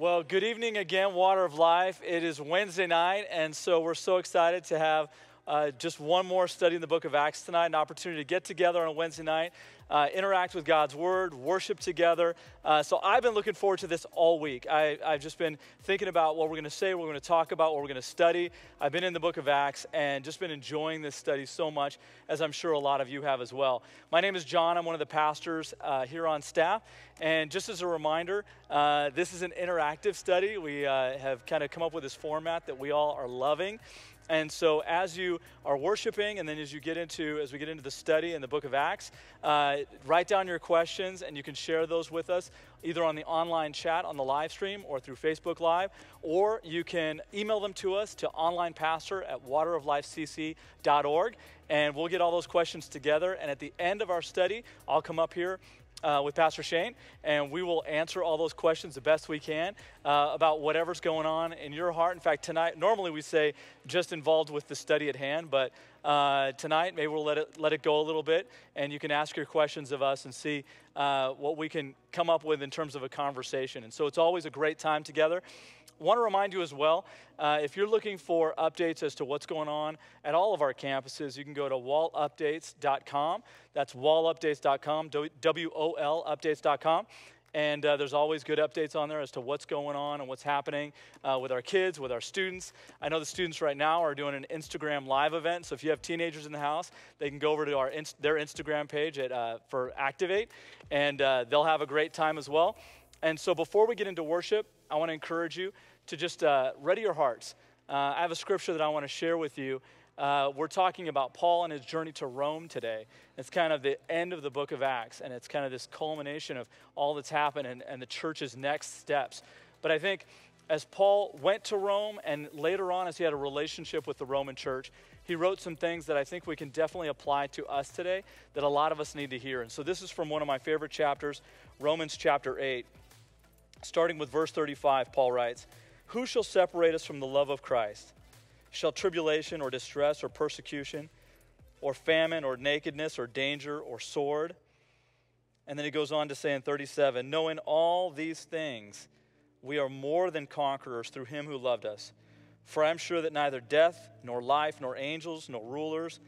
Well, good evening again, Water of Life. It is Wednesday night, and so we're so excited to have uh, just one more study in the book of Acts tonight, an opportunity to get together on a Wednesday night, uh, interact with God's Word, worship together. Uh, so I've been looking forward to this all week. I, have just been thinking about what we're going to say, what we're going to talk about, what we're going to study. I've been in the book of Acts and just been enjoying this study so much, as I'm sure a lot of you have as well. My name is John. I'm one of the pastors uh, here on staff. And just as a reminder, uh, this is an interactive study. We uh, have kind of come up with this format that we all are loving. And so, as you are worshiping, and then as you get into, as we get into the study in the book of Acts, uh, write down your questions, and you can share those with us either on the online chat on the live stream or through Facebook Live, or you can email them to us to onlinepastor at wateroflifecc.org, and we'll get all those questions together. And at the end of our study, I'll come up here uh, with Pastor Shane, and we will answer all those questions the best we can uh, about whatever's going on in your heart. In fact, tonight, normally we say just involved with the study at hand, but uh, tonight maybe we'll let it, let it go a little bit, and you can ask your questions of us and see uh, what we can come up with in terms of a conversation. And so it's always a great time together want to remind you as well uh, if you're looking for updates as to what's going on at all of our campuses, you can go to wolupdates.com. That's wolupdates.com, W O L updates.com. And uh, there's always good updates on there as to what's going on and what's happening uh, with our kids, with our students. I know the students right now are doing an Instagram live event. So if you have teenagers in the house, they can go over to our their Instagram page at, uh, for Activate, and uh, they'll have a great time as well. And so before we get into worship, I want to encourage you to just uh, ready your hearts. Uh, I have a scripture that I want to share with you. Uh, we're talking about Paul and his journey to Rome today. It's kind of the end of the book of Acts, and it's kind of this culmination of all that's happened and, and the church's next steps. But I think as Paul went to Rome and later on as he had a relationship with the Roman church, he wrote some things that I think we can definitely apply to us today that a lot of us need to hear. And so this is from one of my favorite chapters, Romans chapter 8. Starting with verse 35, Paul writes, who shall separate us from the love of Christ? Shall tribulation or distress or persecution or famine or nakedness or danger or sword? And then he goes on to say in 37 Knowing all these things, we are more than conquerors through him who loved us. For I am sure that neither death, nor life, nor angels, nor rulers,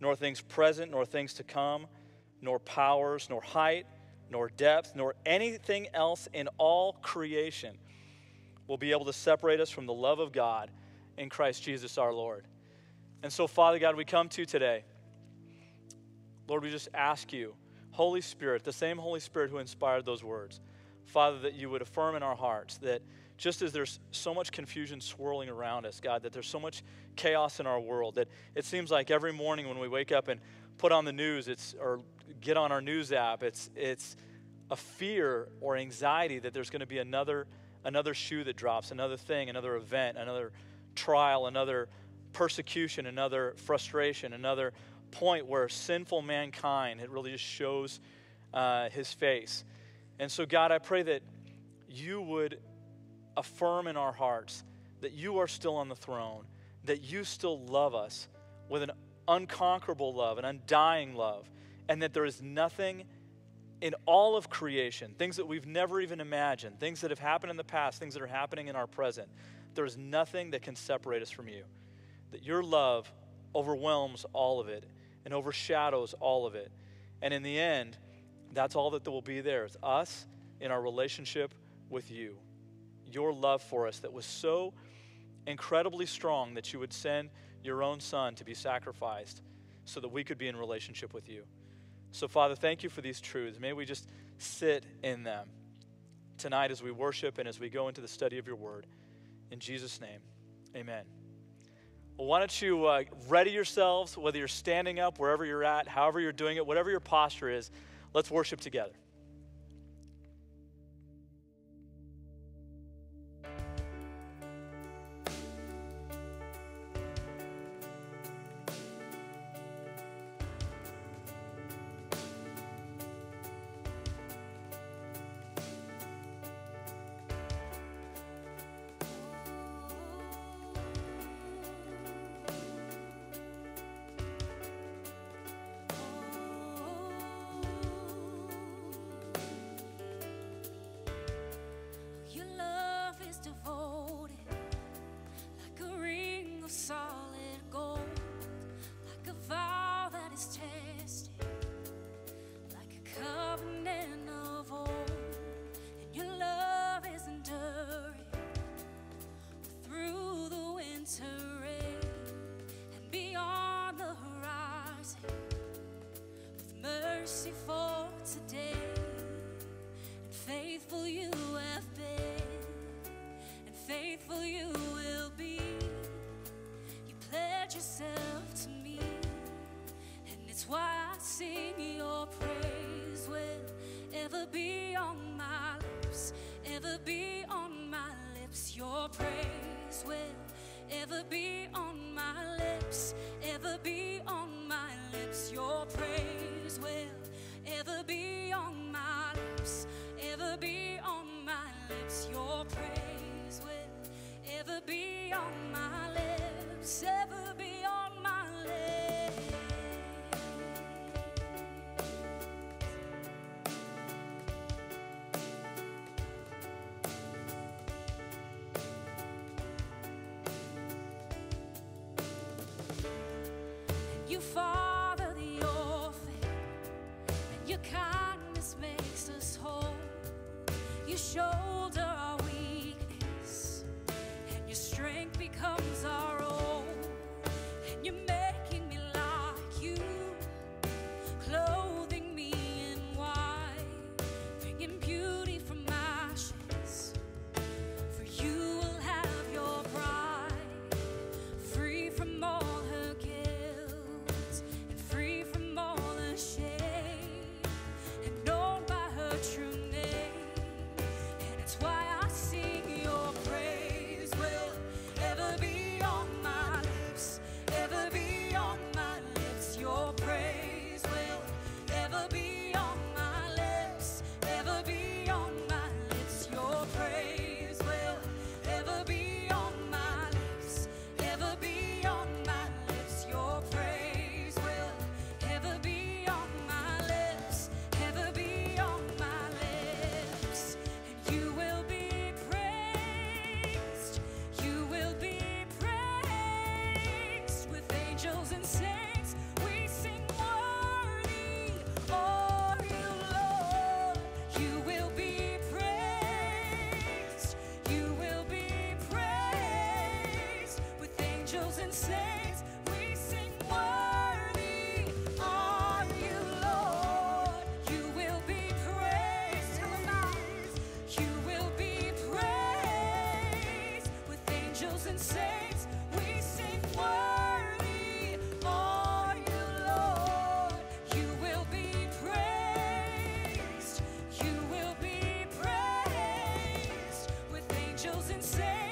nor things present, nor things to come, nor powers, nor height, nor depth, nor anything else in all creation will be able to separate us from the love of God in Christ Jesus our Lord. And so, Father God, we come to you today. Lord, we just ask you, Holy Spirit, the same Holy Spirit who inspired those words, Father, that you would affirm in our hearts that just as there's so much confusion swirling around us, God, that there's so much chaos in our world, that it seems like every morning when we wake up and put on the news, it's or get on our news app, it's it's a fear or anxiety that there's going to be another another shoe that drops, another thing, another event, another trial, another persecution, another frustration, another point where sinful mankind, it really just shows uh, his face. And so, God, I pray that you would affirm in our hearts that you are still on the throne, that you still love us with an unconquerable love, an undying love, and that there is nothing in all of creation, things that we've never even imagined, things that have happened in the past, things that are happening in our present, there is nothing that can separate us from you. That your love overwhelms all of it and overshadows all of it. And in the end, that's all that will be there. It's us in our relationship with you. Your love for us that was so incredibly strong that you would send your own son to be sacrificed so that we could be in relationship with you. So, Father, thank you for these truths. May we just sit in them tonight as we worship and as we go into the study of your word. In Jesus' name, amen. Well, why don't you uh, ready yourselves, whether you're standing up, wherever you're at, however you're doing it, whatever your posture is, let's worship together. you, Father, the orphan, and your kindness makes us whole. You shoulder our weakness, and your strength becomes our own, and you make say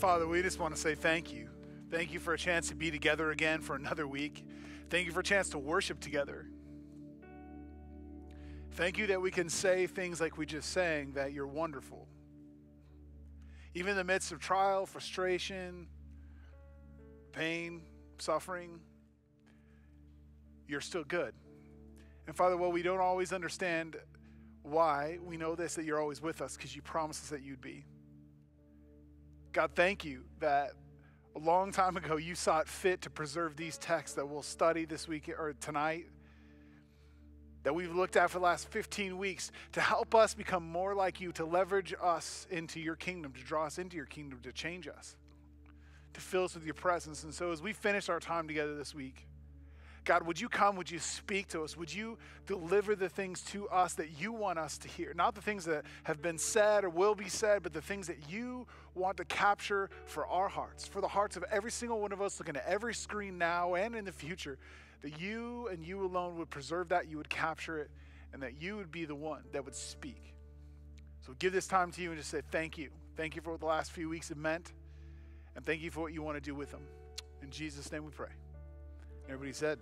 Father, we just want to say thank you. Thank you for a chance to be together again for another week. Thank you for a chance to worship together. Thank you that we can say things like we just sang that you're wonderful. Even in the midst of trial, frustration, pain, suffering, you're still good. And Father, while we don't always understand why, we know this that you're always with us because you promised us that you'd be. God, thank you that a long time ago you saw it fit to preserve these texts that we'll study this week or tonight, that we've looked at for the last 15 weeks to help us become more like you, to leverage us into your kingdom, to draw us into your kingdom, to change us, to fill us with your presence. And so as we finish our time together this week, God, would you come? Would you speak to us? Would you deliver the things to us that you want us to hear? Not the things that have been said or will be said, but the things that you want to capture for our hearts, for the hearts of every single one of us looking at every screen now and in the future, that you and you alone would preserve that, you would capture it, and that you would be the one that would speak. So give this time to you and just say thank you. Thank you for what the last few weeks have meant, and thank you for what you want to do with them. In Jesus' name we pray. Everybody said,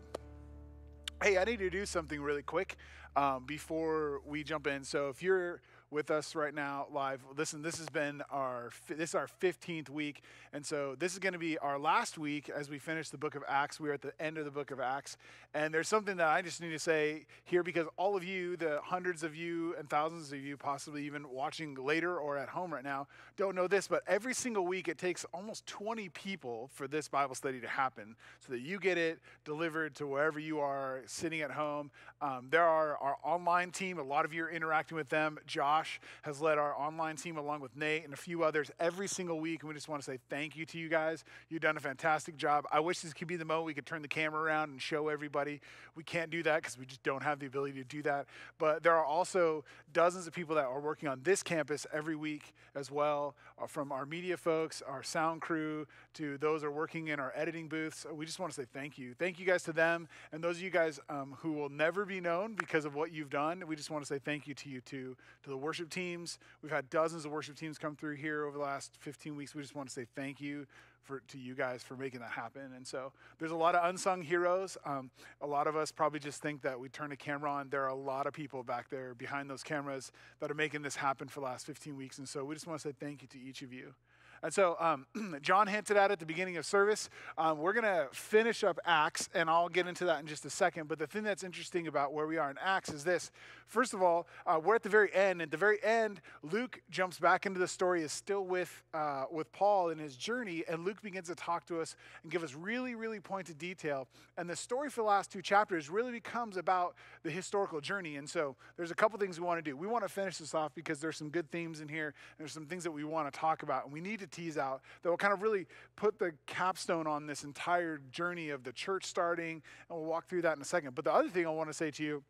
Hey, I need to do something really quick um, before we jump in. So if you're with us right now live. Listen, this has been our this is our 15th week, and so this is going to be our last week as we finish the book of Acts. We are at the end of the book of Acts, and there's something that I just need to say here because all of you, the hundreds of you and thousands of you, possibly even watching later or at home right now, don't know this, but every single week it takes almost 20 people for this Bible study to happen, so that you get it delivered to wherever you are sitting at home. Um, there are our online team. A lot of you are interacting with them. Josh Josh has led our online team along with Nate and a few others every single week. And we just want to say thank you to you guys. You've done a fantastic job. I wish this could be the moment we could turn the camera around and show everybody. We can't do that because we just don't have the ability to do that. But there are also dozens of people that are working on this campus every week as well, uh, from our media folks, our sound crew, to those are working in our editing booths. We just want to say thank you. Thank you guys to them. And those of you guys um, who will never be known because of what you've done, we just want to say thank you to you too, to the worship teams. We've had dozens of worship teams come through here over the last 15 weeks. We just want to say thank you for, to you guys for making that happen. And so there's a lot of unsung heroes. Um, a lot of us probably just think that we turn a camera on. There are a lot of people back there behind those cameras that are making this happen for the last 15 weeks. And so we just want to say thank you to each of you. And so um, John hinted at it at the beginning of service. Um, we're going to finish up Acts, and I'll get into that in just a second. But the thing that's interesting about where we are in Acts is this. First of all, uh, we're at the very end. At the very end, Luke jumps back into the story, is still with, uh, with Paul in his journey, and Luke begins to talk to us and give us really, really pointed detail. And the story for the last two chapters really becomes about the historical journey. And so there's a couple things we want to do. We want to finish this off because there's some good themes in here, and there's some things that we want to talk about. And we need to tease out that will kind of really put the capstone on this entire journey of the church starting, and we'll walk through that in a second. But the other thing I want to say to you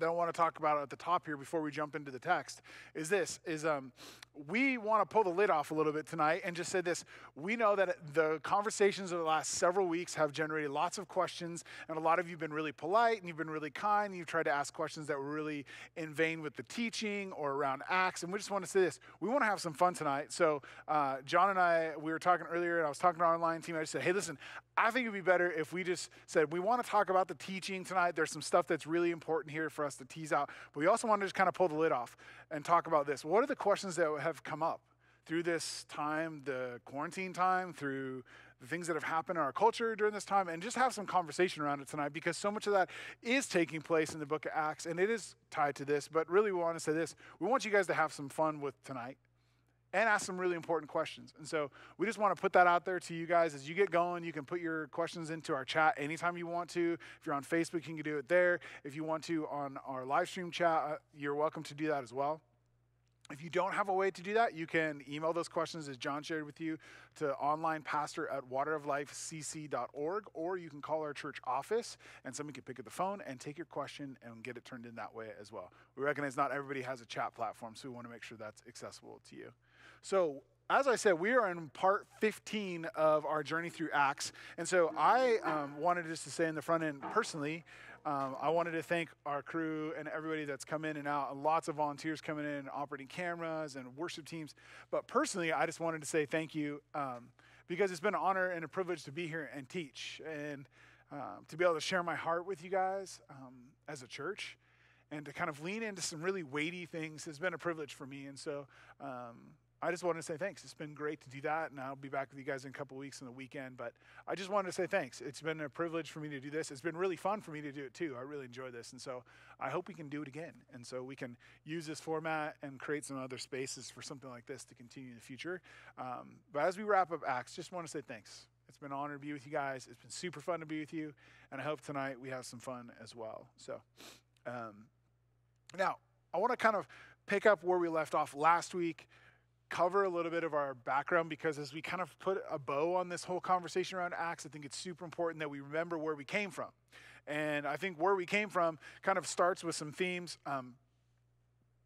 that I want to talk about at the top here before we jump into the text is this is um, we want to pull the lid off a little bit tonight and just say this. We know that the conversations of the last several weeks have generated lots of questions and a lot of you have been really polite and you've been really kind and you've tried to ask questions that were really in vein with the teaching or around acts. And we just want to say this we want to have some fun tonight. So uh, john and i we were talking earlier and i was talking to our online team. I just said hey listen i think it'd be better if we just said we want to talk about the teaching tonight. There's some stuff that's really important here for us to tease out but we also want to just kind of pull the lid off and talk about this. What are the questions that have come up through this time, the quarantine time, through the things that have happened in our culture during this time, and just have some conversation around it tonight because so much of that is taking place in the book of Acts and it is tied to this. But really, we want to say this. We want you guys to have some fun with tonight and ask some really important questions. And so we just want to put that out there to you guys as you get going. You can put your questions into our chat anytime you want to. If you're on Facebook, you can do it there. If you want to on our live stream chat, uh, you're welcome to do that as well. If you don't have a way to do that, you can email those questions, as John shared with you, to onlinepastor at wateroflifecc.org, or you can call our church office and someone can pick up the phone and take your question and get it turned in that way as well. We recognize not everybody has a chat platform, so we want to make sure that's accessible to you. So, as I said, we are in part 15 of our journey through Acts. And so I um, wanted just to say in the front end personally, um, I wanted to thank our crew and everybody that's come in and out, and lots of volunteers coming in, operating cameras and worship teams. But personally, I just wanted to say thank you um, because it's been an honor and a privilege to be here and teach and um, to be able to share my heart with you guys um, as a church and to kind of lean into some really weighty things has been a privilege for me. And so um, I just wanted to say thanks. It's been great to do that, and I'll be back with you guys in a couple weeks on the weekend. But I just wanted to say thanks. It's been a privilege for me to do this. It's been really fun for me to do it too. I really enjoy this, and so I hope we can do it again. And so we can use this format and create some other spaces for something like this to continue in the future. Um, but as we wrap up Acts, just want to say thanks. It's been an honor to be with you guys. It's been super fun to be with you, and I hope tonight we have some fun as well. So. Um, now, I want to kind of pick up where we left off last week, cover a little bit of our background because as we kind of put a bow on this whole conversation around Acts, I think it's super important that we remember where we came from. And I think where we came from kind of starts with some themes. Um,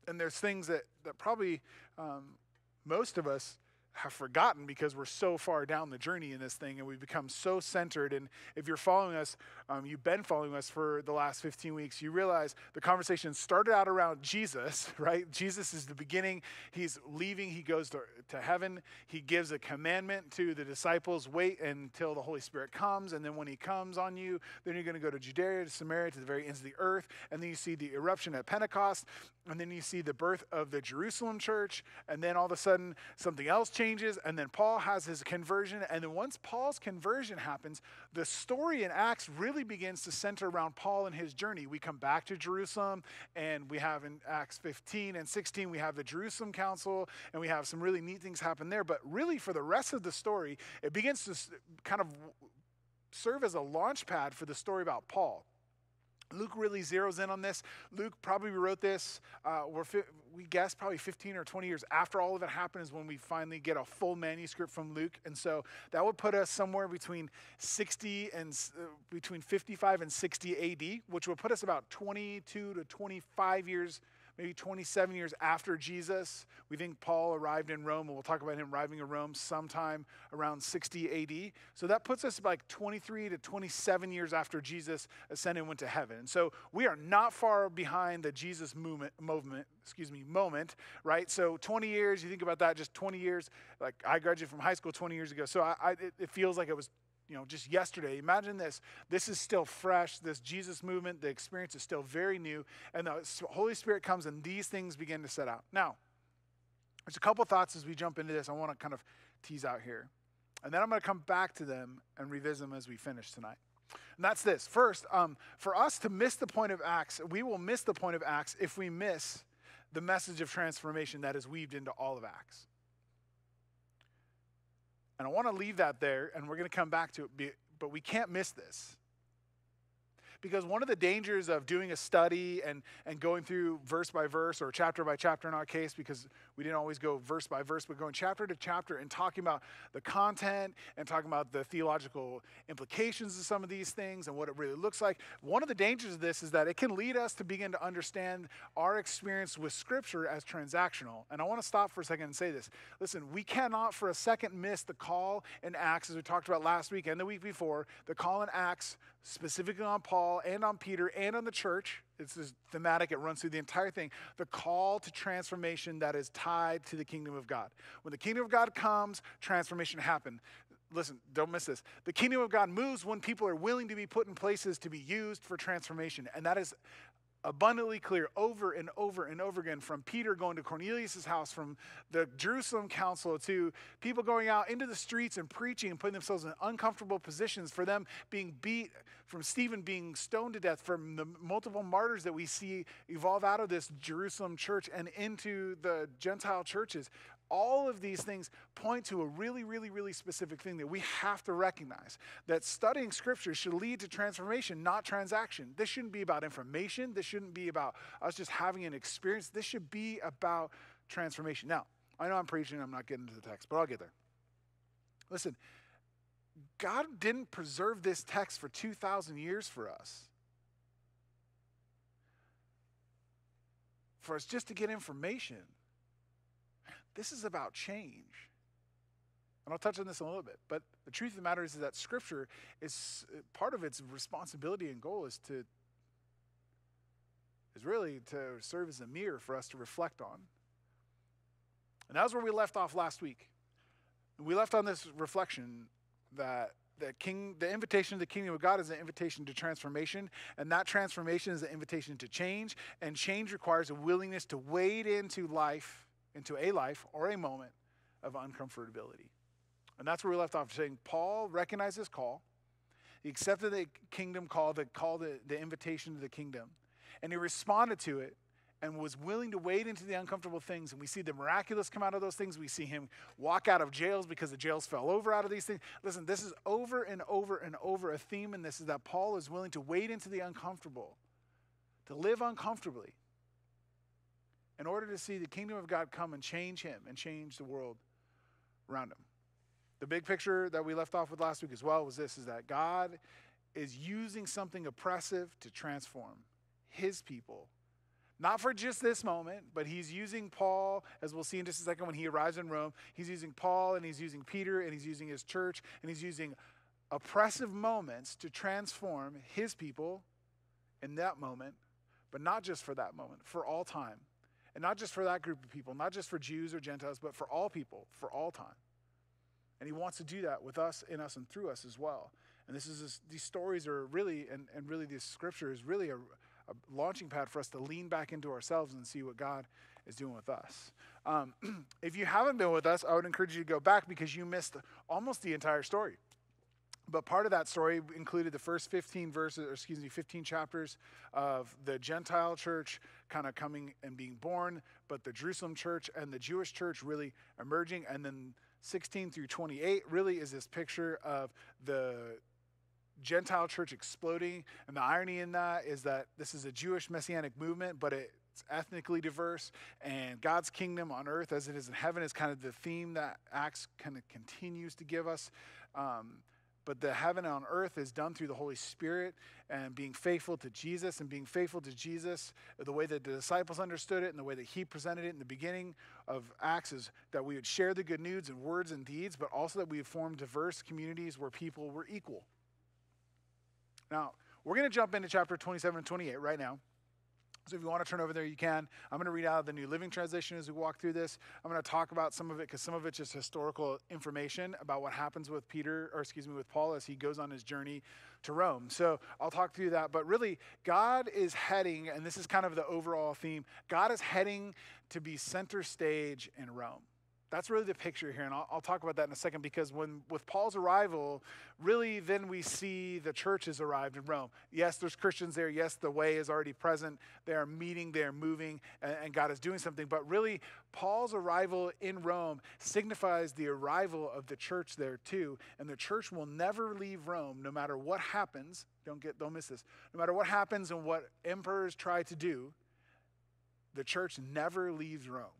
and there's things that, that probably um, most of us have forgotten because we're so far down the journey in this thing and we've become so centered. And if you're following us, um, you've been following us for the last 15 weeks, you realize the conversation started out around Jesus, right? Jesus is the beginning. He's leaving, he goes to, to heaven. He gives a commandment to the disciples wait until the Holy Spirit comes. And then when he comes on you, then you're going to go to Judea, to Samaria, to the very ends of the earth. And then you see the eruption at Pentecost. And then you see the birth of the Jerusalem church. And then all of a sudden, something else changes. And then Paul has his conversion. And then once Paul's conversion happens, the story in Acts really begins to center around Paul and his journey. We come back to Jerusalem, and we have in Acts 15 and 16, we have the Jerusalem Council, and we have some really neat things happen there. But really, for the rest of the story, it begins to kind of serve as a launch pad for the story about Paul. Luke really zeroes in on this. Luke probably wrote this, uh, fi- we guess probably 15 or 20 years after all of it happened is when we finally get a full manuscript from Luke. And so that would put us somewhere between 60 and uh, between 55 and 60 AD, which would put us about 22 to 25 years maybe 27 years after Jesus. We think Paul arrived in Rome, and we'll talk about him arriving in Rome sometime around 60 AD. So that puts us like 23 to 27 years after Jesus ascended and went to heaven. And so we are not far behind the Jesus movement, movement, excuse me, moment, right? So 20 years, you think about that, just 20 years. Like I graduated from high school 20 years ago, so I, I, it, it feels like it was you know, just yesterday. Imagine this. This is still fresh. This Jesus movement, the experience is still very new. And the Holy Spirit comes and these things begin to set out. Now, there's a couple thoughts as we jump into this I want to kind of tease out here. And then I'm going to come back to them and revisit them as we finish tonight. And that's this. First, um, for us to miss the point of Acts, we will miss the point of Acts if we miss the message of transformation that is weaved into all of Acts. And I want to leave that there, and we're going to come back to it, but we can't miss this. Because one of the dangers of doing a study and, and going through verse by verse or chapter by chapter in our case, because we didn't always go verse by verse, but going chapter to chapter and talking about the content and talking about the theological implications of some of these things and what it really looks like. One of the dangers of this is that it can lead us to begin to understand our experience with Scripture as transactional. And I want to stop for a second and say this. Listen, we cannot for a second miss the call in Acts, as we talked about last week and the week before, the call in Acts specifically on Paul and on Peter and on the church. It's this thematic, it runs through the entire thing. The call to transformation that is tied to the kingdom of God. When the kingdom of God comes, transformation happens. Listen, don't miss this. The kingdom of God moves when people are willing to be put in places to be used for transformation. And that is abundantly clear over and over and over again from Peter going to Cornelius' house, from the Jerusalem council to people going out into the streets and preaching and putting themselves in uncomfortable positions, for them being beat, from Stephen being stoned to death, from the multiple martyrs that we see evolve out of this Jerusalem church and into the Gentile churches. All of these things point to a really, really, really specific thing that we have to recognize that studying scripture should lead to transformation, not transaction. This shouldn't be about information. This shouldn't be about us just having an experience. This should be about transformation. Now, I know I'm preaching, I'm not getting into the text, but I'll get there. Listen, God didn't preserve this text for 2,000 years for us. For us just to get information. This is about change. And I'll touch on this in a little bit. But the truth of the matter is, is that Scripture is part of its responsibility and goal is to is really to serve as a mirror for us to reflect on. And that was where we left off last week. We left on this reflection that the king the invitation to the kingdom of God is an invitation to transformation, and that transformation is an invitation to change, and change requires a willingness to wade into life, into a life or a moment of uncomfortability. And that's where we left off saying Paul recognized his call. He accepted the kingdom call, the call, the, the invitation to the kingdom, and he responded to it and was willing to wade into the uncomfortable things. And we see the miraculous come out of those things. We see him walk out of jails because the jails fell over out of these things. Listen, this is over and over and over a theme in this is that Paul is willing to wade into the uncomfortable, to live uncomfortably, in order to see the kingdom of God come and change him and change the world around him. The big picture that we left off with last week as well was this is that God is using something oppressive to transform his people not for just this moment, but he's using Paul, as we'll see in just a second when he arrives in Rome. He's using Paul and he's using Peter and he's using his church and he's using oppressive moments to transform his people in that moment, but not just for that moment, for all time. And not just for that group of people, not just for Jews or Gentiles, but for all people, for all time. And he wants to do that with us, in us, and through us as well. And this is this, these stories are really, and, and really this scripture is really a, a launching pad for us to lean back into ourselves and see what God is doing with us. Um, if you haven't been with us, I would encourage you to go back because you missed almost the entire story. But part of that story included the first 15 verses, or excuse me, 15 chapters of the Gentile church kind of coming and being born, but the Jerusalem church and the Jewish church really emerging. And then 16 through 28 really is this picture of the Gentile church exploding. And the irony in that is that this is a Jewish messianic movement, but it's ethnically diverse. And God's kingdom on earth as it is in heaven is kind of the theme that Acts kind of continues to give us. Um, but the heaven on earth is done through the Holy Spirit and being faithful to Jesus and being faithful to Jesus, the way that the disciples understood it and the way that he presented it in the beginning of Acts is that we would share the good news in words and deeds, but also that we would form diverse communities where people were equal. Now, we're going to jump into chapter 27 and 28 right now. So if you want to turn over there, you can. I'm going to read out the New Living Translation as we walk through this. I'm going to talk about some of it because some of it's just historical information about what happens with Peter, or excuse me, with Paul as he goes on his journey to Rome. So I'll talk through that. But really, God is heading, and this is kind of the overall theme God is heading to be center stage in Rome. That's really the picture here, and I'll, I'll, talk about that in a second because when with Paul's arrival, really then we see the church has arrived in Rome. Yes, there's Christians there. Yes, the way is already present. They are meeting, they are moving, and, and God is doing something. But really, Paul's arrival in Rome signifies the arrival of the church there too. And the church will never leave Rome, no matter what happens. Don't get, don't miss this. No matter what happens and what emperors try to do, the church never leaves Rome.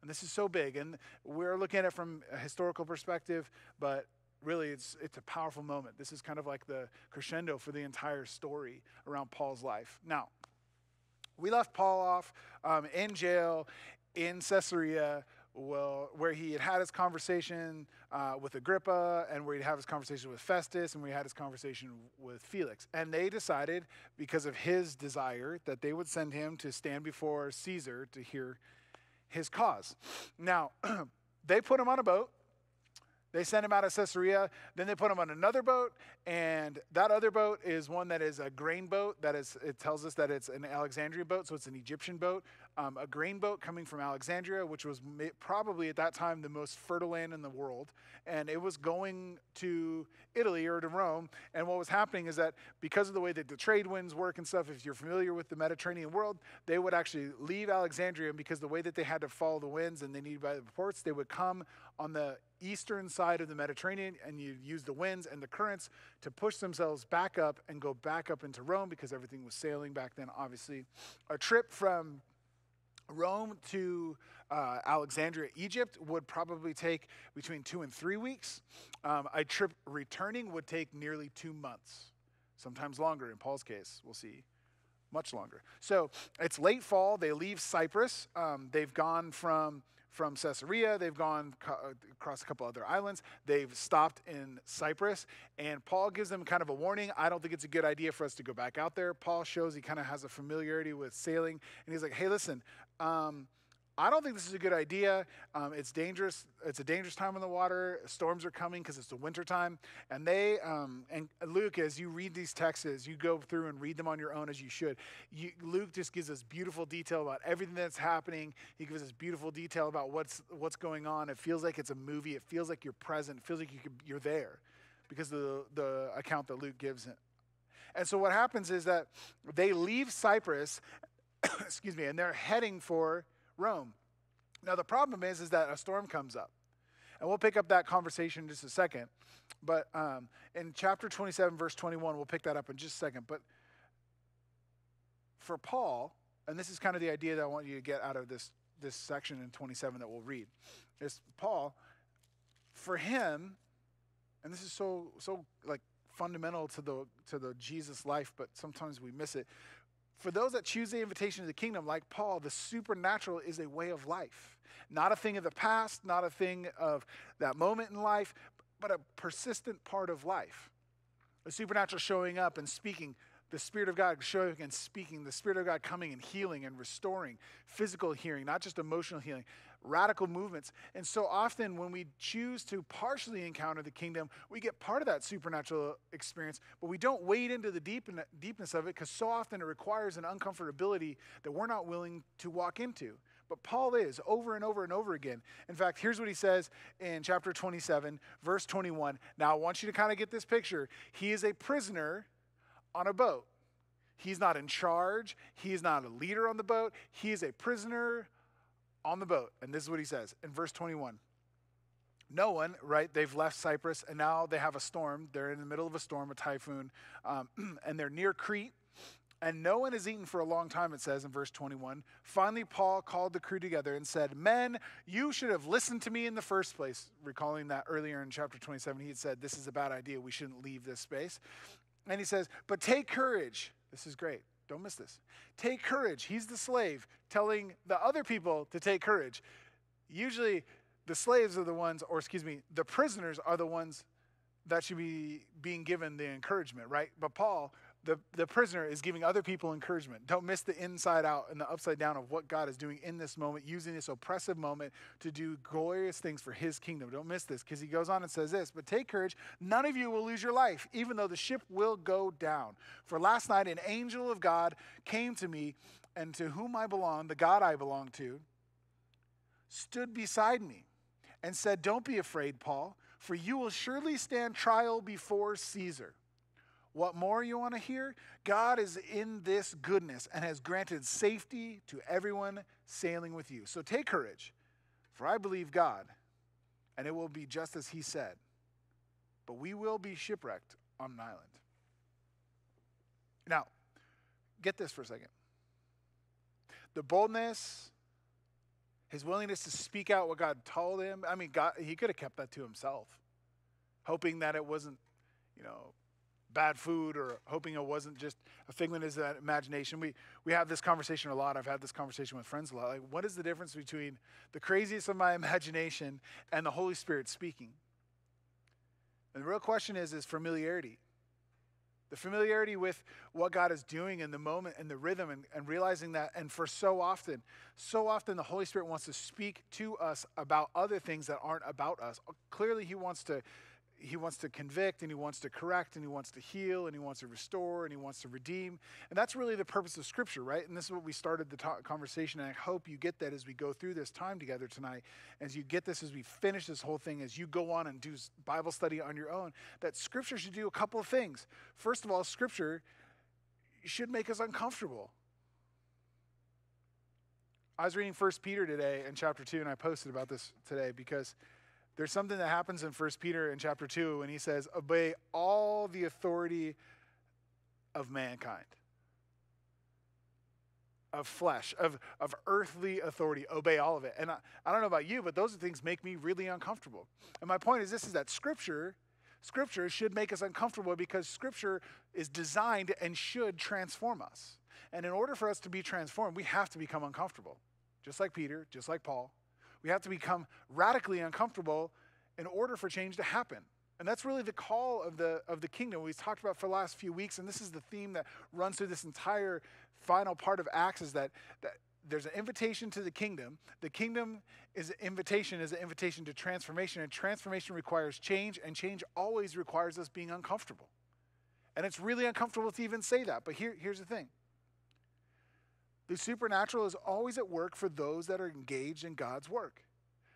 And this is so big. And we're looking at it from a historical perspective, but really it's, it's a powerful moment. This is kind of like the crescendo for the entire story around Paul's life. Now, we left Paul off um, in jail in Caesarea well, where he had had his conversation uh, with Agrippa, and where he'd have his conversation with Festus, and where he had his conversation with Felix. And they decided, because of his desire, that they would send him to stand before Caesar to hear his cause. Now, they put him on a boat. They send him out of Caesarea. Then they put him on another boat, and that other boat is one that is a grain boat. That is, it tells us that it's an Alexandria boat, so it's an Egyptian boat um, a grain boat coming from Alexandria, which was probably at that time the most fertile land in the world. And it was going to Italy or to Rome. And what was happening is that because of the way that the trade winds work and stuff, if you're familiar with the Mediterranean world, they would actually leave Alexandria. And because the way that they had to follow the winds and they needed by the ports, they would come on the eastern side of the Mediterranean and you use the winds and the currents to push themselves back up and go back up into Rome because everything was sailing back then, obviously. A trip from Rome to uh, Alexandria, Egypt would probably take between two and three weeks. Um, a trip returning would take nearly two months, sometimes longer in Paul's case, we'll see. Much longer. So it's late fall. They leave Cyprus. Um, they've gone from from Caesarea. They've gone co- across a couple other islands. They've stopped in Cyprus. And Paul gives them kind of a warning. I don't think it's a good idea for us to go back out there. Paul shows he kind of has a familiarity with sailing. And he's like, hey, listen, um, I don't think this is a good idea. Um, it's dangerous. It's a dangerous time in the water. Storms are coming because it's the winter time. And they, um, and Luke, as you read these texts, you go through and read them on your own as you should, you, Luke just gives us beautiful detail about everything that's happening. He gives us beautiful detail about what's, what's going on. It feels like it's a movie. It feels like you're present. It feels like you could, you're there because the, the account that Luke gives it. And so what happens is that they leave Cyprus, excuse me, and they're heading for Rome. Now the problem is, is that a storm comes up, and we'll pick up that conversation in just a second. But um, in chapter 27, verse 21, we'll pick that up in just a second. But for Paul, and this is kind of the idea that I want you to get out of this this section in 27 that we'll read, is Paul. For him, and this is so so like fundamental to the to the Jesus life, but sometimes we miss it for those that choose the invitation to the kingdom, like Paul, the supernatural is a way of life. Not a thing of the past, not a thing of that moment in life, but a persistent part of life. The supernatural showing up and speaking, the Spirit of God showing and speaking, the Spirit of God coming and healing and restoring, physical healing, not just emotional healing, radical movements. And so often when we choose to partially encounter the kingdom, we get part of that supernatural experience, but we don't wade into the deep deepness of it because so often it requires an uncomfortability that we're not willing to walk into. But Paul is over and over and over again. In fact, here's what he says in chapter 27, verse 21. Now, I want you to kind of get this picture. He is a prisoner on a boat. He's not in charge. He's not a leader on the boat. He is a prisoner on the boat. And this is what he says in verse 21. No one, right? They've left Cyprus and now they have a storm. They're in the middle of a storm, a typhoon, um, and they're near Crete. And no one has eaten for a long time, it says in verse 21. Finally, Paul called the crew together and said, Men, you should have listened to me in the first place. Recalling that earlier in chapter 27, he had said, This is a bad idea. We shouldn't leave this space. And he says, But take courage. This is great. Don't miss this. Take courage. He's the slave telling the other people to take courage. Usually, the slaves are the ones, or excuse me, the prisoners are the ones that should be being given the encouragement, right? But Paul the, the prisoner is giving other people encouragement. Don't miss the inside out and the upside down of what God is doing in this moment, using this oppressive moment to do glorious things for his kingdom. Don't miss this because he goes on and says this But take courage, none of you will lose your life, even though the ship will go down. For last night, an angel of God came to me, and to whom I belong, the God I belong to, stood beside me and said, Don't be afraid, Paul, for you will surely stand trial before Caesar. What more you want to hear? God is in this goodness and has granted safety to everyone sailing with you. So take courage, for I believe God, and it will be just as He said. But we will be shipwrecked on an island. Now, get this for a second. The boldness, his willingness to speak out what God told him. I mean, God, he could have kept that to himself, hoping that it wasn't, you know, bad food or hoping it wasn't just a figment of his imagination. We, we have this conversation a lot. I've had this conversation with friends a lot. Like, what is the difference between the craziest of my imagination and the Holy Spirit speaking? And the real question is, is familiarity. The familiarity with what God is doing in the moment and the rhythm and, and realizing that. And for so often, so often the Holy Spirit wants to speak to us about other things that aren't about us. Clearly, He wants to he wants to convict and he wants to correct and he wants to heal and he wants to restore and he wants to redeem. And that's really the purpose of Scripture, right? And this is what we started the ta- conversation. And I hope you get that as we go through this time together tonight, as you get this as we finish this whole thing, as you go on and do Bible study on your own, that Scripture should do a couple of things. First of all, Scripture should make us uncomfortable. I was reading First Peter today in chapter 2, and I posted about this today because there's something that happens in 1 Peter in chapter 2 when he says, Obey all the authority of mankind, of flesh, of, of earthly authority. Obey all of it. And I, I don't know about you, but those things make me really uncomfortable. And my point is this is that scripture. Scripture should make us uncomfortable because Scripture is designed and should transform us. And in order for us to be transformed, we have to become uncomfortable. Just like Peter, just like Paul, We have to become radically uncomfortable in order for change to happen. And that's really the call of the, of the kingdom we've talked about for the last few weeks. And this is the theme that runs through this entire final part of Acts is that, that there's an invitation to the kingdom. The kingdom is an invitation, is an invitation to transformation. And transformation requires change, and change always requires us being uncomfortable. And it's really uncomfortable to even say that. But here, here's the thing the supernatural is always at work for those that are engaged in God's work,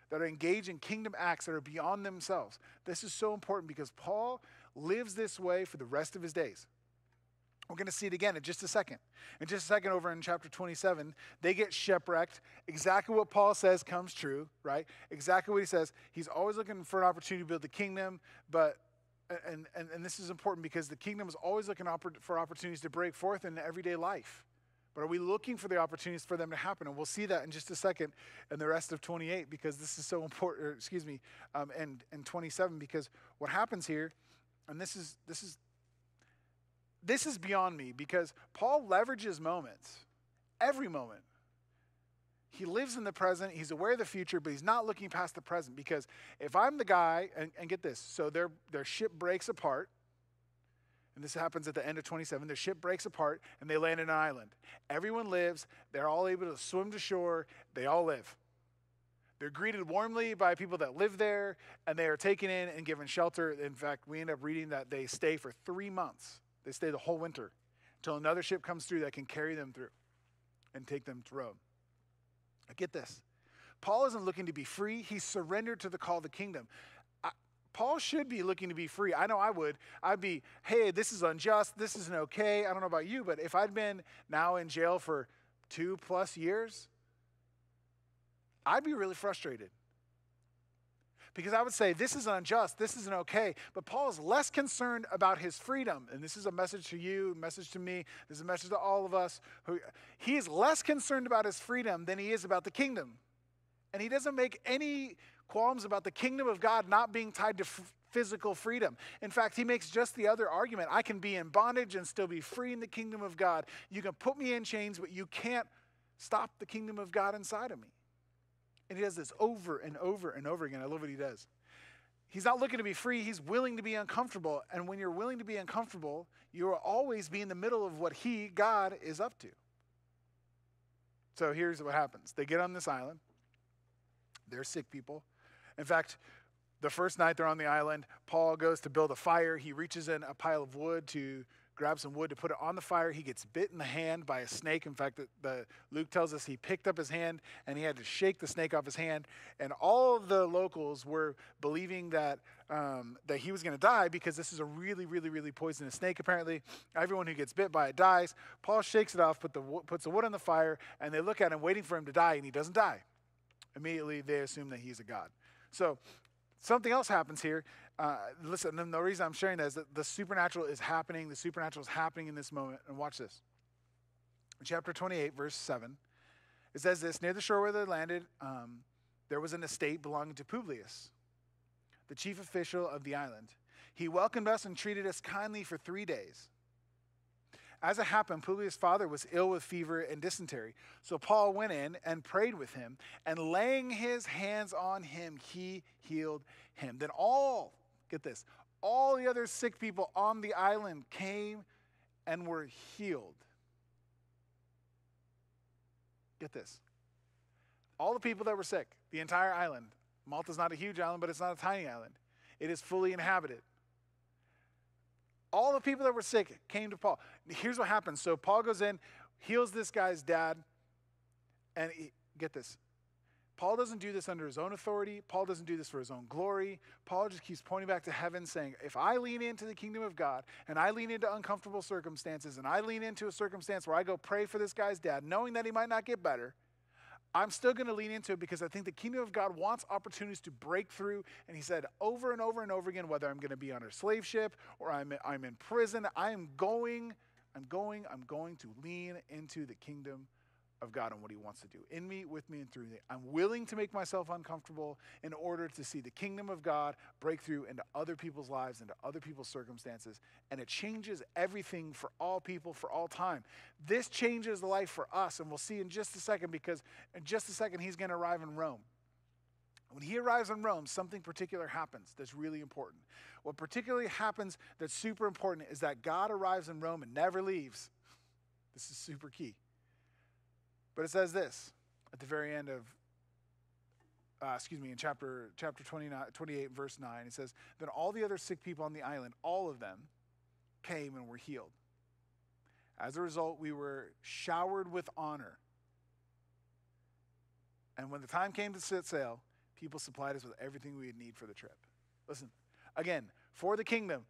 that are engaged in kingdom acts that are beyond themselves. This is so important because Paul lives this way for the rest of his days. We're going to see it again in just a second. In just a second, over in chapter 27, they get shipwrecked. Exactly what Paul says comes true, right? Exactly what he says. He's always looking for an opportunity to build the kingdom, but and, and, and this is important because the kingdom is always looking for opportunities to break forth in everyday life. But are we looking for the opportunities for them to happen? And we'll see that in just a second in the rest of 28 because this is so important, or excuse me, um, and, and 27 because what happens here, and this is, this is, this is beyond me because Paul leverages moments, every moment. He lives in the present, he's aware of the future, but he's not looking past the present because if I'm the guy, and, and get this, so their, their ship breaks apart, and this happens at the end of 27. Their ship breaks apart and they land in an island. Everyone lives. They're all able to swim to shore. They all live. They're greeted warmly by people that live there and they are taken in and given shelter. In fact, we end up reading that they stay for three months. They stay the whole winter until another ship comes through that can carry them through and take them to Rome. I get this. Paul isn't looking to be free, he's surrendered to the call of the kingdom. Paul should be looking to be free. I know I would. I'd be, hey, this is unjust. This isn't okay. I don't know about you, but if I'd been now in jail for two plus years, I'd be really frustrated. Because I would say, this is unjust, this isn't okay. But Paul is less concerned about his freedom. And this is a message to you, a message to me, this is a message to all of us. He is less concerned about his freedom than he is about the kingdom. And he doesn't make any qualms about the kingdom of God not being tied to f- physical freedom. In fact, he makes just the other argument I can be in bondage and still be free in the kingdom of God. You can put me in chains, but you can't stop the kingdom of God inside of me. And he does this over and over and over again. I love what he does. He's not looking to be free, he's willing to be uncomfortable. And when you're willing to be uncomfortable, you will always be in the middle of what he, God, is up to. So here's what happens they get on this island, they're sick people. In fact, the first night they're on the island, Paul goes to build a fire. He reaches in a pile of wood to grab some wood to put it on the fire. He gets bit in the hand by a snake. In fact, the, the, Luke tells us he picked up his hand and he had to shake the snake off his hand. And all of the locals were believing that um, that he was going to die because this is a really, really, really poisonous snake. Apparently, everyone who gets bit by it dies. Paul shakes it off, put the, puts the wood on the fire, and they look at him waiting for him to die, and he doesn't die. Immediately, they assume that he's a god. So something else happens here. Uh, listen, the reason I'm sharing that is that the supernatural is happening. The supernatural is happening in this moment. And watch this. Chapter 28, verse 7, it says this Near the shore where they landed, um, there was an estate belonging to Publius, the chief official of the island. He welcomed us and treated us kindly for three days. As it happened, Publius' father was ill with fever and dysentery. So Paul went in and prayed with him, and laying his hands on him, he healed him. Then all, get this, all the other sick people on the island came and were healed. Get this. All the people that were sick, the entire island. Malta's not a huge island, but it's not a tiny island. It is fully inhabited all the people that were sick came to Paul. Here's what happens. So Paul goes in, heals this guy's dad, and he, get this. Paul doesn't do this under his own authority. Paul doesn't do this for his own glory. Paul just keeps pointing back to heaven, saying, If I lean into the kingdom of God and I lean into uncomfortable circumstances and I lean into a circumstance where I go pray for this guy's dad, knowing that he might not get better, I'm still going to lean into it because I think the kingdom of God wants opportunities to break through. And he said over and over and over again, whether I'm going to be on a slave ship or I'm, I'm in prison, I am going, I'm going, I'm going to lean into the kingdom of God and what He wants to do in me, with me, and through me. I'm willing to make myself uncomfortable in order to see the kingdom of God break through into other people's lives, into other people's circumstances, and it changes everything for all people for all time. This changes the life for us, and we'll see in just a second because in just a second He's going to arrive in Rome. When he arrives in Rome, something particular happens that's really important. What particularly happens that's super important is that God arrives in Rome and never leaves. This is super key. But it says this at the very end of, uh, excuse me, in chapter, chapter 29, 28, verse 9. It says, Then all the other sick people on the island, all of them, came and were healed. As a result, we were showered with honor. And when the time came to set sail, people supplied us with everything we would need for the trip. Listen, again, for the kingdom,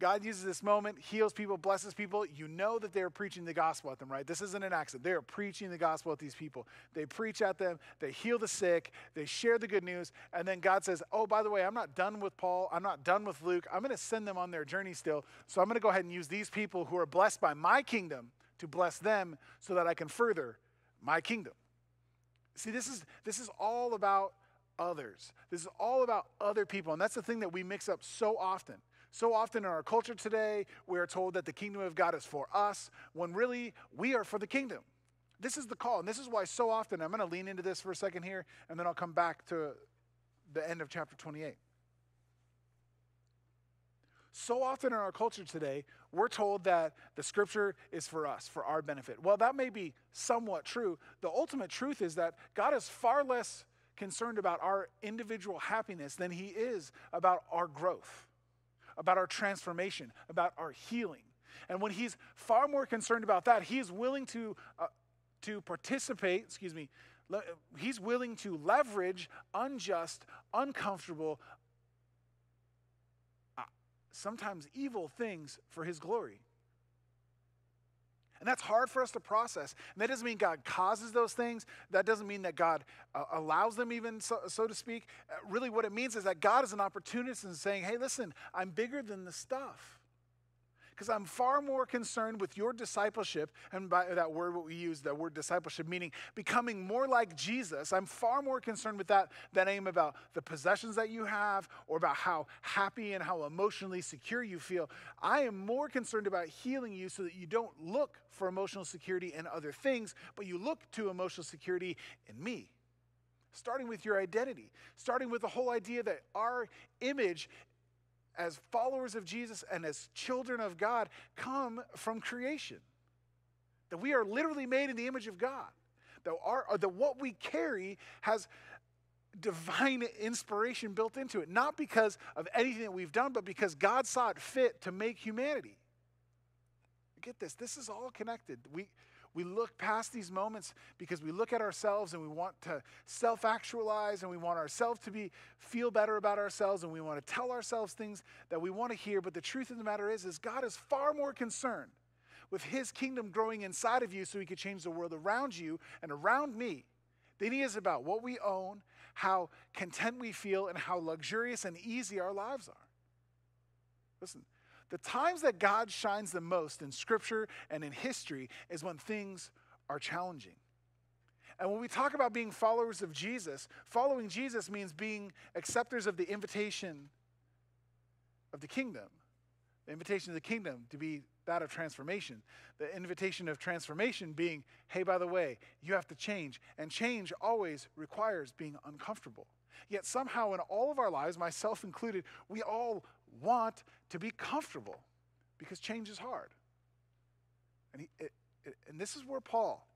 God uses this moment, heals people, blesses people. You know that they're preaching the gospel at them, right? This isn't an accident. They're preaching the gospel at these people. They preach at them, they heal the sick, they share the good news, and then God says, Oh, by the way, I'm not done with Paul. I'm not done with Luke. I'm going to send them on their journey still. So I'm going to go ahead and use these people who are blessed by my kingdom to bless them so that I can further my kingdom. See, this is this is all about others. This is all about other people. And that's the thing that we mix up so often. So often in our culture today, we are told that the kingdom of God is for us, when really we are for the kingdom. This is the call. And this is why so often, I'm going to lean into this for a second here, and then I'll come back to the end of chapter 28. So often in our culture today, we're told that the scripture is for us, for our benefit. Well, that may be somewhat true. The ultimate truth is that God is far less concerned about our individual happiness than he is about our growth, about our transformation, about our healing. And when he's far more concerned about that, he's willing to, uh, to participate, excuse me, le- he's willing to leverage unjust, uncomfortable, uh, sometimes evil things for his glory. And that's hard for us to process. And that doesn't mean God causes those things. That doesn't mean that God uh, allows them, even so, so to speak. Uh, really, what it means is that God is an opportunist and saying, hey, listen, I'm bigger than the stuff. Because I'm far more concerned with your discipleship, and by that word, what we use, that word discipleship, meaning becoming more like Jesus. I'm far more concerned with that than I am about the possessions that you have or about how happy and how emotionally secure you feel. I am more concerned about healing you so that you don't look for emotional security in other things, but you look to emotional security in me starting with your identity, starting with the whole idea that our image as followers of Jesus and as children of God come from creation. That we are literally made in the image of God. That, our, uh, that what we carry has divine inspiration built into it, not because of anything that we've done, but because God saw it fit to make humanity. Get this, this is all connected. We, we look past these moments because we look at ourselves and we want to self actualize and we want ourselves to be feel better about ourselves and we want to tell ourselves things that we want to hear. But the truth of the matter is, is God is far more concerned with his kingdom growing inside of you so he could change the world around you and around me than he is about what we own, how content we feel, and how luxurious and easy our lives are. Listen, the times that God shines the most in scripture and in history is when things are challenging. And when we talk about being followers of Jesus, following Jesus means being acceptors of the invitation of the kingdom. The invitation of the kingdom to be that of transformation. The invitation of transformation being, hey, by the way, you have to change. And change always requires being uncomfortable. Yet somehow in all of our lives, myself included, we all want to be comfortable because change is hard. And, he, it, it, and this is where Paul,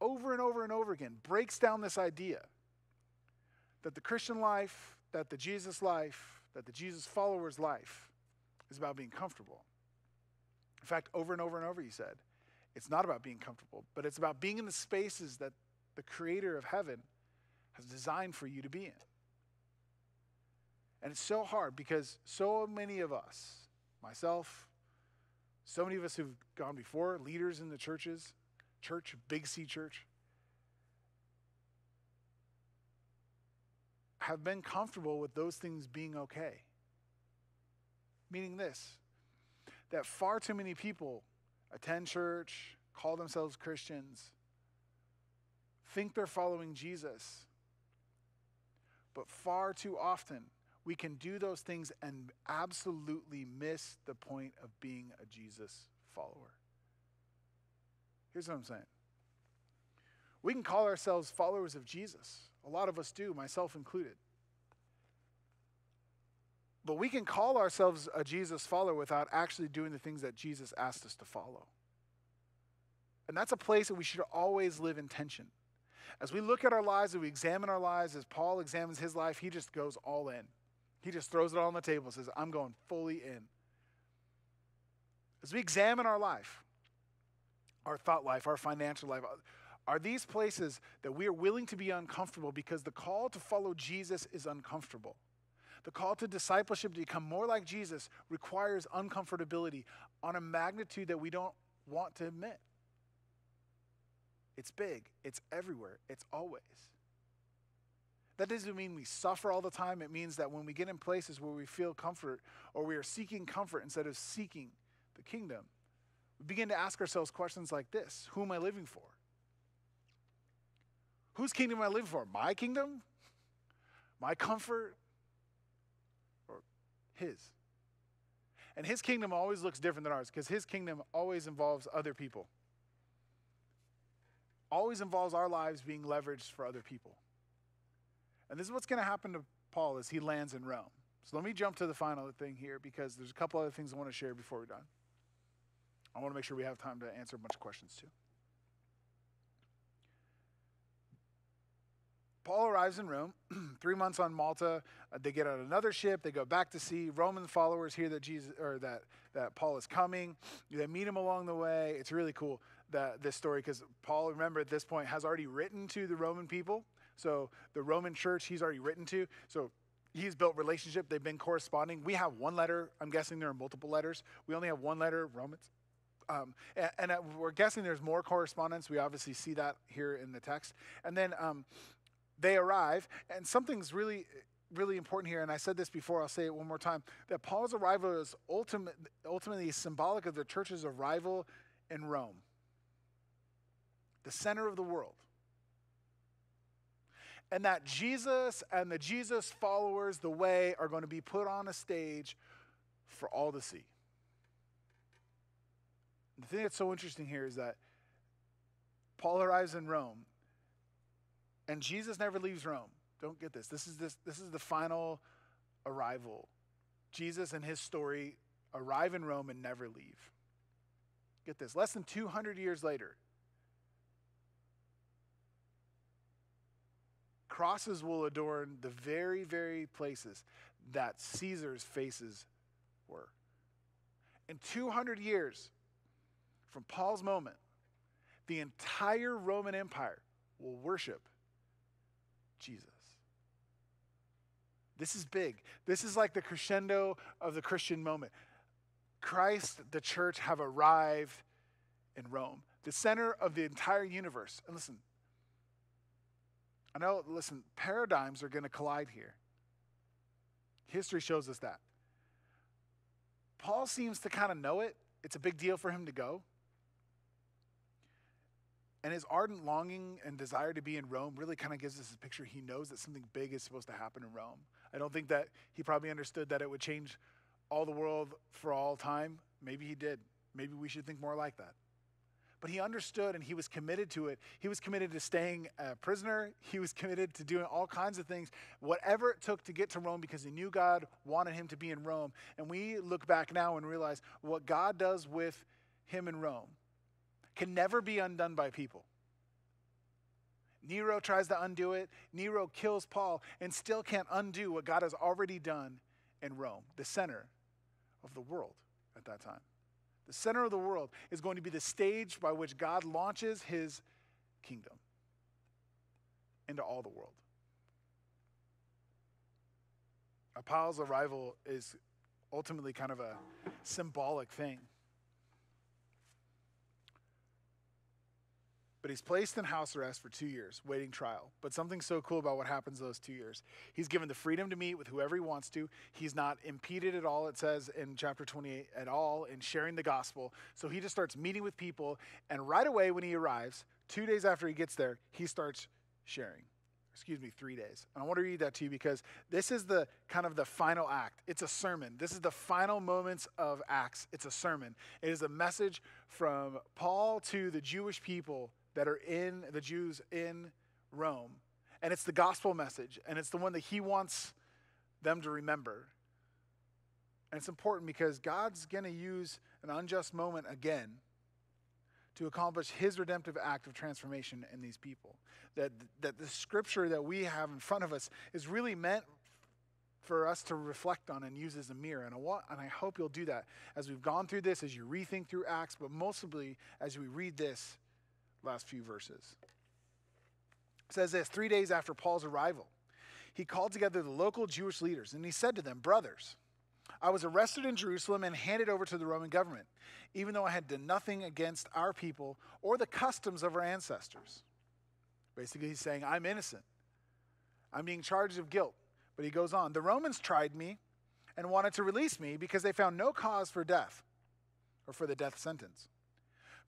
over and over and over again, breaks down this idea that the Christian life, that the Jesus life, that the Jesus followers' life is about being comfortable. In fact, over and over and over, he said, it's not about being comfortable, but it's about being in the spaces that the creator of heaven has designed for you to be in. And it's so hard because so many of us, myself, so many of us who've gone before, leaders in the churches, church, Big C church, have been comfortable with those things being okay. Meaning this that far too many people attend church, call themselves Christians, think they're following Jesus, but far too often we can do those things and absolutely miss the point of being a Jesus follower. Here's what I'm saying we can call ourselves followers of Jesus. A lot of us do, myself included. But we can call ourselves a Jesus follower without actually doing the things that Jesus asked us to follow. And that's a place that we should always live in tension. As we look at our lives, as we examine our lives, as Paul examines his life, he just goes all in. He just throws it all on the table, and says, I'm going fully in. As we examine our life, our thought life, our financial life, are these places that we are willing to be uncomfortable because the call to follow Jesus is uncomfortable? The call to discipleship to become more like Jesus requires uncomfortability on a magnitude that we don't want to admit. It's big, it's everywhere, it's always. That doesn't mean we suffer all the time. It means that when we get in places where we feel comfort or we are seeking comfort instead of seeking the kingdom, we begin to ask ourselves questions like this Who am I living for? Whose kingdom am I living for? My kingdom? My comfort? Or his? And his kingdom always looks different than ours because his kingdom always involves other people, always involves our lives being leveraged for other people. And this is what's going to happen to Paul as he lands in Rome. So let me jump to the final thing here because there's a couple other things I want to share before we're done. I want to make sure we have time to answer a bunch of questions too. Paul arrives in Rome, three months on Malta. Uh, they get on another ship. They go back to sea. Roman followers hear that Jesus or that that Paul is coming. They meet him along the way. It's really cool that this story because Paul, remember at this point, has already written to the Roman people. So the Roman church he's already written to. So he's built relationship. They've been corresponding. We have one letter. I'm guessing there are multiple letters. We only have one letter, Romans. Um, and, and uh, we're guessing there's more correspondence. We obviously see that here in the text. And then um, they arrive, and something's really, really important here. And I said this before, I'll say it one more time that Paul's arrival is ultimate, ultimately symbolic of the church's arrival in Rome, the center of the world. And that Jesus and the Jesus followers, the way, are going to be put on a stage for all to see. The thing that's so interesting here is that Paul arrives in Rome, and Jesus never leaves Rome. Don't get this. This is this this is the final arrival. Jesus and his story arrive in Rome and never leave. Get this. Less than 200 years later, crosses will adorn the very very places that Caesar's faces were. In 200 years from Paul's moment, the entire Roman Empire will worship Jesus. This is big. This is like the crescendo of the Christian moment. Christ, the church, have arrived in Rome, the center of the entire universe. And listen, I know, listen, paradigms are going to collide here. History shows us that. Paul seems to kind of know it. It's a big deal for him to go. And his ardent longing and desire to be in Rome really kind of gives us a picture. He knows that something big is supposed to happen in Rome. I don't think that he probably understood that it would change all the world for all time. Maybe he did. Maybe we should think more like that. But he understood and he was committed to it. He was committed to staying a prisoner. He was committed to doing all kinds of things, whatever it took to get to Rome because he knew God wanted him to be in Rome. And we look back now and realize what God does with him in Rome can never be undone by people. Nero tries to undo it. Nero kills Paul and still can't undo what God has already done in Rome, the center of the world at that time. The center of the world is going to be the stage by which God launches his kingdom into all the world. Paul's arrival is ultimately kind of a symbolic thing. But he's placed in house arrest for two years, waiting trial. But something so cool about what happens those two years. He's given the freedom to meet with whoever he wants to. He's not impeded at all, it says in chapter 28, at all in sharing the gospel. So he just starts meeting with people. And right away, when he arrives, two days after he gets there, he starts sharing. Excuse me, three days. And I want to read that to you because this is the kind of the final act. It's a sermon. This is the final moments of Acts. It's a sermon. It is a message from Paul to the Jewish people that are in the Jews in Rome. And it's the gospel message, and it's the one that he wants them to remember. And it's important because God's going to use an unjust moment again to accomplish his redemptive act of transformation in these people. That, that the scripture that we have in front of us is really meant for us to reflect on and use as a mirror. And I, want, and I hope you'll do that as we've gone through this, as you rethink through Acts, but mostly as we read this last few verses. It says this three days after Paul's arrival, he called together the local Jewish leaders and he said to them, Brothers, I was arrested in Jerusalem and handed over to the Roman government, even though I had done nothing against our people or the customs of our ancestors. Basically, he's saying, I'm innocent. I'm being charged of guilt. But he goes on, the Romans tried me and wanted to release me because they found no cause for death or for the death sentence.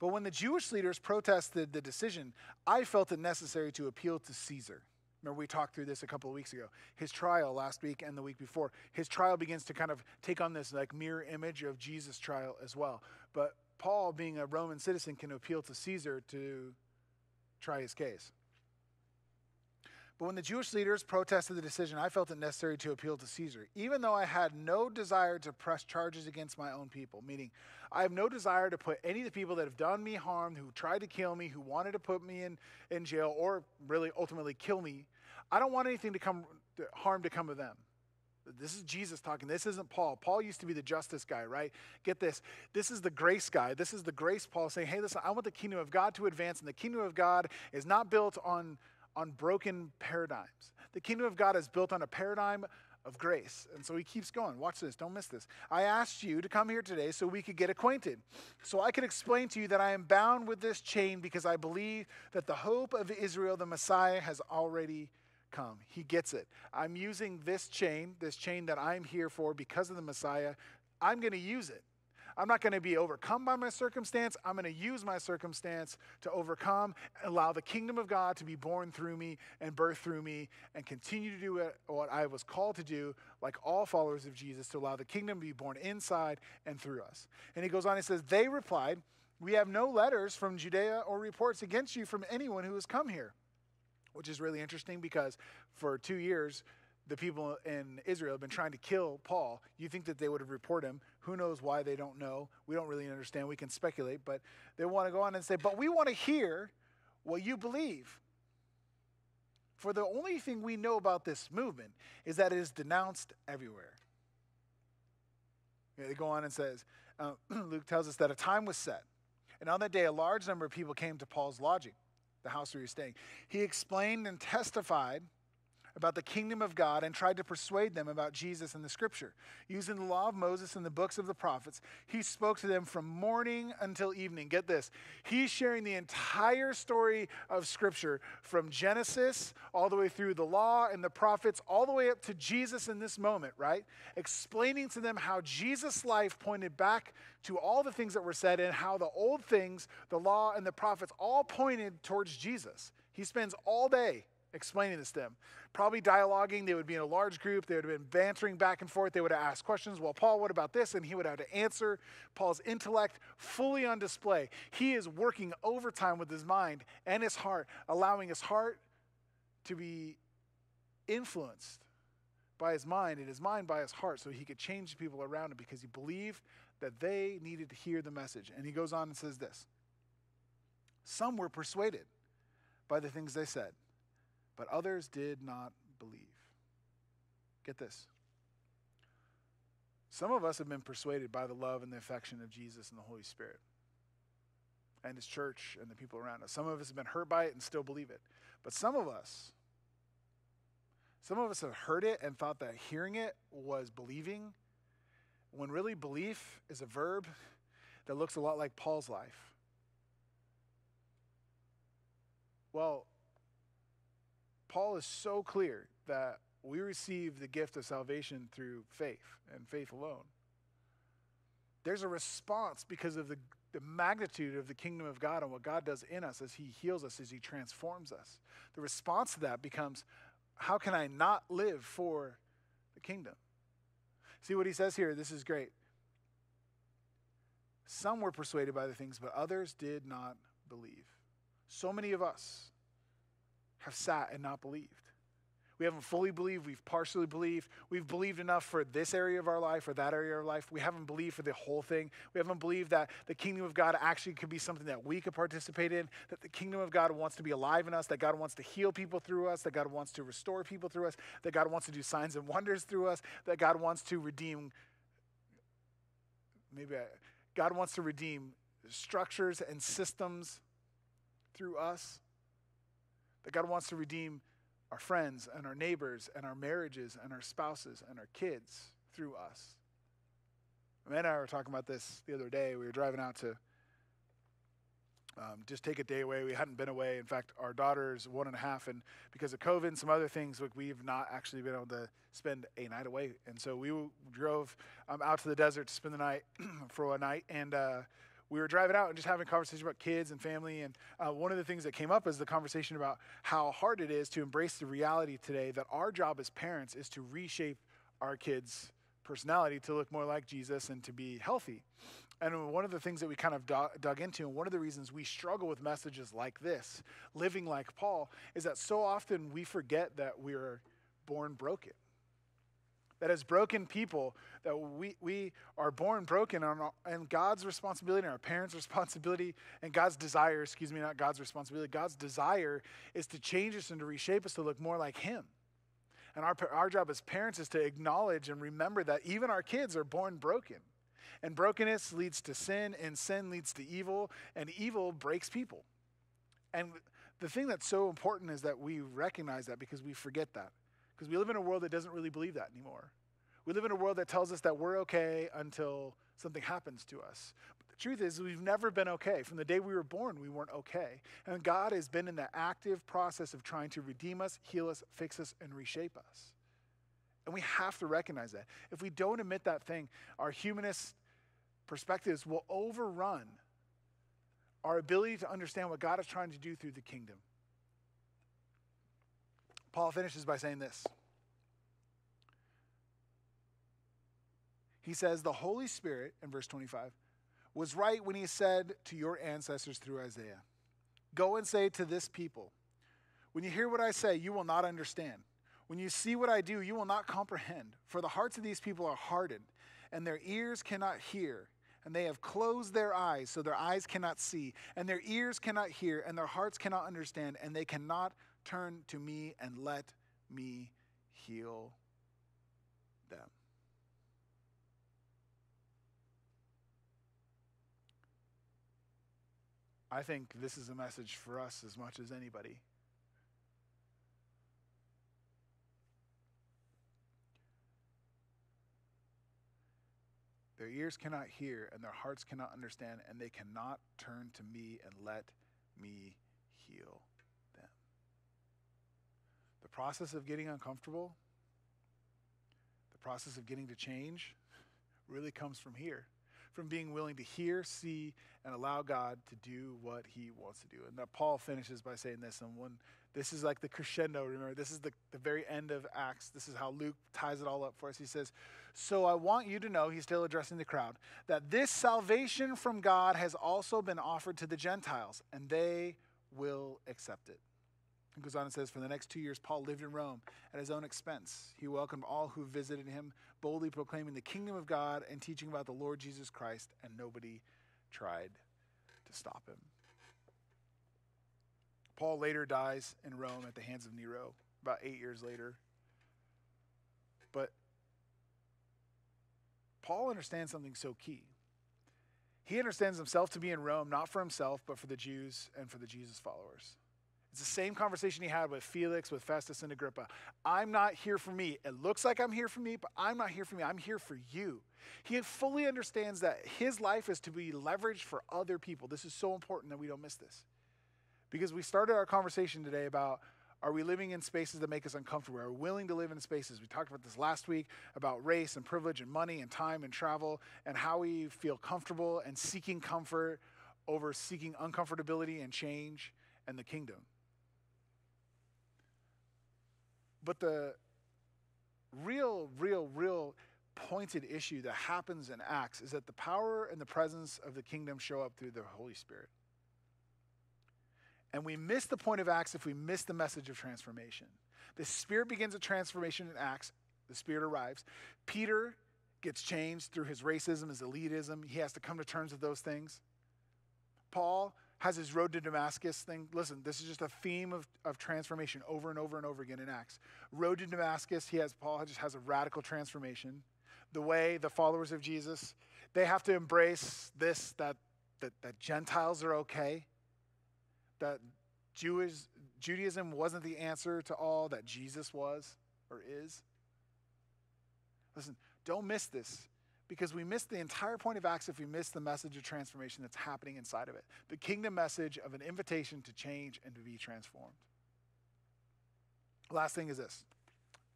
But when the Jewish leaders protested the decision, I felt it necessary to appeal to Caesar. Remember, we talked through this a couple of weeks ago. His trial last week and the week before, his trial begins to kind of take on this like mirror image of Jesus' trial as well. But Paul, being a Roman citizen, can appeal to Caesar to try his case. But when the Jewish leaders protested the decision, I felt it necessary to appeal to Caesar, even though I had no desire to press charges against my own people. Meaning, I have no desire to put any of the people that have done me harm, who tried to kill me, who wanted to put me in, in jail, or really ultimately kill me. I don't want anything to come harm to come of them. This is Jesus talking. This isn't Paul. Paul used to be the justice guy, right? Get this. This is the grace guy. This is the grace Paul saying, hey, listen, I want the kingdom of God to advance, and the kingdom of God is not built on on broken paradigms. The kingdom of God is built on a paradigm of grace. And so he keeps going. Watch this, don't miss this. I asked you to come here today so we could get acquainted, so I could explain to you that I am bound with this chain because I believe that the hope of Israel, the Messiah, has already come. He gets it. I'm using this chain, this chain that I'm here for because of the Messiah. I'm going to use it. I'm not going to be overcome by my circumstance. I'm going to use my circumstance to overcome, and allow the kingdom of God to be born through me and birth through me, and continue to do what I was called to do, like all followers of Jesus, to allow the kingdom to be born inside and through us. And he goes on, he says, They replied, We have no letters from Judea or reports against you from anyone who has come here. Which is really interesting because for two years, the people in Israel have been trying to kill Paul, you think that they would have reported him. Who knows why they don't know? We don't really understand. We can speculate, but they want to go on and say, But we want to hear what you believe. For the only thing we know about this movement is that it is denounced everywhere. They go on and says, uh, Luke tells us that a time was set, and on that day a large number of people came to Paul's lodging, the house where he was staying. He explained and testified about the kingdom of God and tried to persuade them about Jesus and the scripture. Using the law of Moses and the books of the prophets, he spoke to them from morning until evening. Get this. He's sharing the entire story of scripture from Genesis all the way through the law and the prophets, all the way up to Jesus in this moment, right? Explaining to them how Jesus' life pointed back to all the things that were said and how the old things, the law and the prophets, all pointed towards Jesus. He spends all day explaining this to them. Probably dialoguing. They would be in a large group. They would have been bantering back and forth. They would have asked questions. Well, Paul, what about this? And he would have to answer. Paul's intellect fully on display. He is working overtime with his mind and his heart, allowing his heart to be influenced by his mind and his mind by his heart so he could change the people around him because he believed that they needed to hear the message. And he goes on and says this Some were persuaded by the things they said but others did not believe. Get this. Some of us have been persuaded by the love and the affection of Jesus and the Holy Spirit and His church and the people around us. Some of us have been hurt by it and still believe it. But some of us, some of us have heard it and thought that hearing it was believing, when really belief is a verb that looks a lot like Paul's life. Well, Paul is so clear that we receive the gift of salvation through faith and faith alone. There's a response because of the, the magnitude of the kingdom of God and what God does in us as He heals us, as He transforms us. The response to that becomes how can I not live for the kingdom? See what He says here? This is great. Some were persuaded by the things, but others did not believe. So many of us have sat and not believed. We haven't fully believed, we've partially believed. We've believed enough for this area of our life or that area of our life. We haven't believed for the whole thing. We haven't believed that the kingdom of God actually could be something that we could participate in, that the kingdom of God wants to be alive in us, that God wants to heal people through us, that God wants to restore people through us, that God wants to do signs and wonders through us, that God wants to redeem maybe I, God wants to redeem structures and systems through us. That God wants to redeem our friends and our neighbors and our marriages and our spouses and our kids through us. Amanda and I were talking about this the other day. We were driving out to um, just take a day away. We hadn't been away. In fact, our daughter's one and a half, and because of COVID and some other things, like we've not actually been able to spend a night away. And so we drove um, out to the desert to spend the night for a night, and uh, we were driving out and just having conversations about kids and family. And uh, one of the things that came up is the conversation about how hard it is to embrace the reality today that our job as parents is to reshape our kids' personality to look more like Jesus and to be healthy. And one of the things that we kind of dug, dug into, and one of the reasons we struggle with messages like this, living like Paul, is that so often we forget that we are born broken. That as broken people, that we, we are born broken, and, God's responsibility, and our parents' responsibility, and God's desire, excuse me, not God's responsibility, God's desire is to change us and to reshape us to look more like Him. And our, our job as parents is to acknowledge and remember that even our kids are born broken. And brokenness leads to sin, and sin leads to evil, and evil breaks people. And the thing that's so important is that we recognize that because we forget that. Because we live in a world that doesn't really believe that anymore. We live in a world that tells us that we're okay until something happens to us. But the truth is, we've never been okay. From the day we were born, we weren't okay. And God has been in the active process of trying to redeem us, heal us, fix us, and reshape us. And we have to recognize that. If we don't admit that thing, our humanist perspectives will overrun our ability to understand what God is trying to do through the kingdom. Paul finishes by saying this. He says, The Holy Spirit, in verse 25, was right when he said to your ancestors through Isaiah, Go and say to this people, When you hear what I say, you will not understand. When you see what I do, you will not comprehend. For the hearts of these people are hardened, and their ears cannot hear and they have closed their eyes so their eyes cannot see, and their ears cannot hear, and their hearts cannot understand, and they cannot turn to me and let me heal them. I think this is a message for us as much as anybody. Their ears cannot hear and their hearts cannot understand, and they cannot turn to me and let me heal process of getting uncomfortable, the process of getting to change, really comes from here. From being willing to hear, see, and allow God to do what He wants to do. And that Paul finishes by saying this, and one this is like the crescendo, remember, this is the, the very end of Acts. This is how Luke ties it all up for us. He says, So I want you to know, he's still addressing the crowd, that this salvation from God has also been offered to the Gentiles, and they will accept it. He goes on and says, For the next two years, Paul lived in Rome at his own expense. He welcomed all who visited him, boldly proclaiming the kingdom of God and teaching about the Lord Jesus Christ, and nobody tried to stop him. Paul later dies in Rome at the hands of Nero, about eight years later. But Paul understands something so key. He understands himself to be in Rome, not for himself, but for the Jews and for the Jesus followers. It's the same conversation he had with Felix, with Festus, and Agrippa. I'm not here for me. It looks like I'm here for me, but I'm not here for me. I'm here for you. He fully understands that his life is to be leveraged for other people. This is so important that we don't miss this. Because we started our conversation today about are we living in spaces that make us uncomfortable? Are we willing to live in spaces? We talked about this last week about race and privilege and money and time and travel and how we feel comfortable and seeking comfort over seeking uncomfortability and change and the kingdom. But the real, real, real pointed issue that happens in Acts is that the power and the presence of the kingdom show up through the Holy Spirit. And we miss the point of Acts if we miss the message of transformation. The Spirit begins a transformation in Acts, the Spirit arrives. Peter gets changed through his racism, his elitism. He has to come to terms with those things. Paul has his road to Damascus thing. Listen, this is just a theme of, of transformation over and over and over again in Acts. Road to Damascus, he has Paul just has a radical transformation. The way the followers of Jesus, they have to embrace this that that, that Gentiles are okay, that Jewish, Judaism wasn't the answer to all that Jesus was or is. Listen, don't miss this because we miss the entire point of Acts if we miss the message of transformation that's happening inside of it. The kingdom message of an invitation to change and to be transformed. Last thing is this,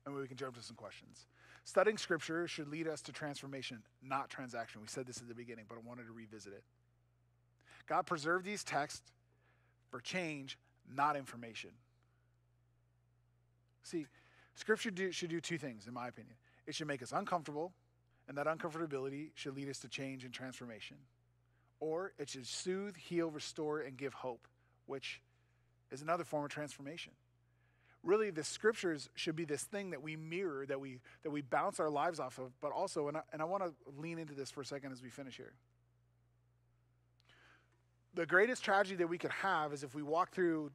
and we can jump to some questions. Studying scripture should lead us to transformation, not transaction. We said this at the beginning, but I wanted to revisit it. God preserved these texts for change, not information. See, scripture do, should do two things, in my opinion. It should make us uncomfortable, and that uncomfortability should lead us to change and transformation. Or it should soothe, heal, restore, and give hope, which is another form of transformation. Really, the scriptures should be this thing that we mirror, that we, that we bounce our lives off of, but also, and I, and I want to lean into this for a second as we finish here. The greatest tragedy that we could have is if we walk through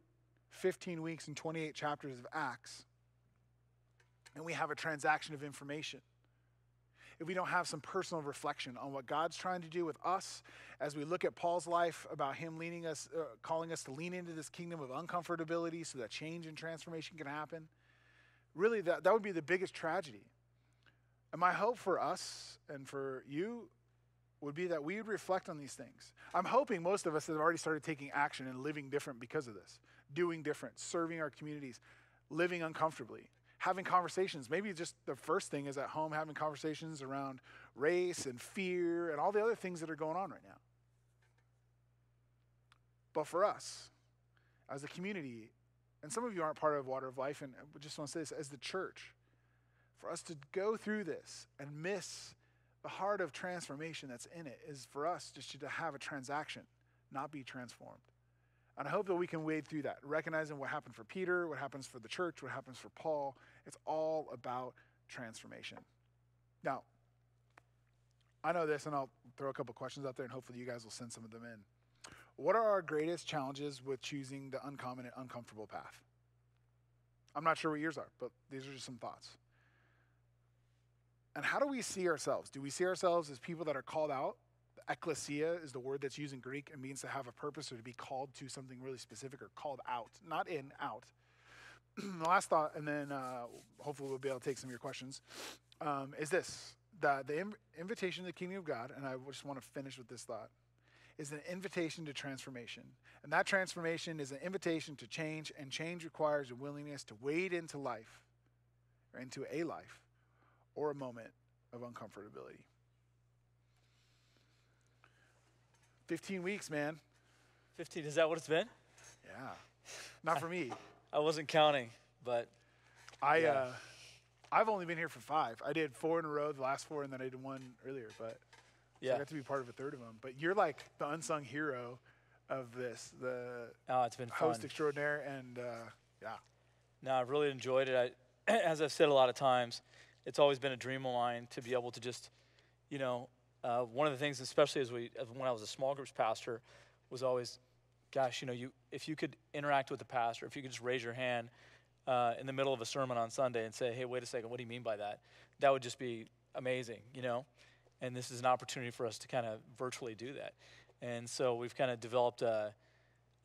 15 weeks and 28 chapters of Acts and we have a transaction of information. If we don't have some personal reflection on what God's trying to do with us as we look at Paul's life about him leaning us, uh, calling us to lean into this kingdom of uncomfortability so that change and transformation can happen, really that, that would be the biggest tragedy. And my hope for us and for you would be that we would reflect on these things. I'm hoping most of us have already started taking action and living different because of this, doing different, serving our communities, living uncomfortably, having conversations. Maybe just the first thing is at home having conversations around race and fear and all the other things that are going on right now. But for us, as a community, and some of you aren't part of Water of Life, and I just want to say this as the church, for us to go through this and miss the heart of transformation that's in it is for us just to have a transaction, not be transformed. And I hope that we can wade through that, recognizing what happened for Peter, what happens for the church, what happens for Paul. It's all about transformation. Now, I know this, and I'll throw a couple questions out there, and hopefully you guys will send some of them in. What are our greatest challenges with choosing the uncommon and uncomfortable path? I'm not sure what yours are, but these are just some thoughts. And how do we see ourselves? Do we see ourselves as people that are called out? The ecclesia is the word that's used in Greek. It means to have a purpose or to be called to something really specific or called out, not in, out. the last thought, and then uh, hopefully we'll be able to take some of your questions, um, is this that the inv- invitation to the kingdom of God, and I just want to finish with this thought, is an invitation to transformation. And that transformation is an invitation to change, and change requires a willingness to wade into life, or into a life, or a moment of uncomfortability. 15 weeks, man. 15, is that what it's been? Yeah. Not for me. I wasn't counting, but I Yeah. uh I've only been here for 5. I did 4 in a row, the last 4 and then I did one earlier, but so I got to be part of a third of them. But you're like the unsung hero of this, the Oh, it's been fun. host extraordinaire and uh yeah. No, I've really enjoyed it. I, as I've said a lot of times, it's always been a dream of mine to be able to just, you know, uh, one of the things, especially as we, when I was a small groups pastor, was always, gosh, you know, you if you could interact with the pastor, if you could just raise your hand uh, in the middle of a sermon on Sunday and say, hey, wait a second, what do you mean by that? That would just be amazing, you know. And this is an opportunity for us to kind of virtually do that. And so we've kind of developed a,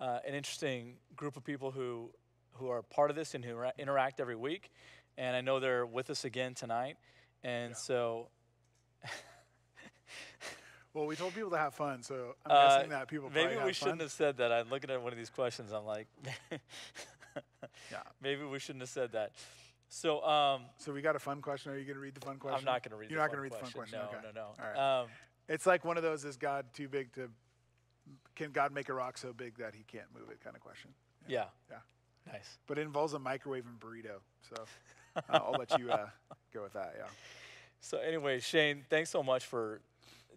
uh, an interesting group of people who who are part of this and who interact every week. And I know they're with us again tonight. And Yeah. so, Well, we told people to have fun, so I'm uh, guessing that people maybe probably we have shouldn't fun. have said that. I'm looking at one of these questions. I'm like, Yeah. maybe we shouldn't have said that. So, um, So we got a fun question. Are you going to read the fun question? I'm not going to read. You're the not fun gonna read the fun question. No, okay. no, no. All right. Um, It's like one of those is God too big to can God make a rock so big that he can't move it kind of question. yeah. Yeah. Nice. But it involves a microwave and burrito. So uh, I'll let you uh, go with that. Yeah. So anyway, Shane, thanks so much for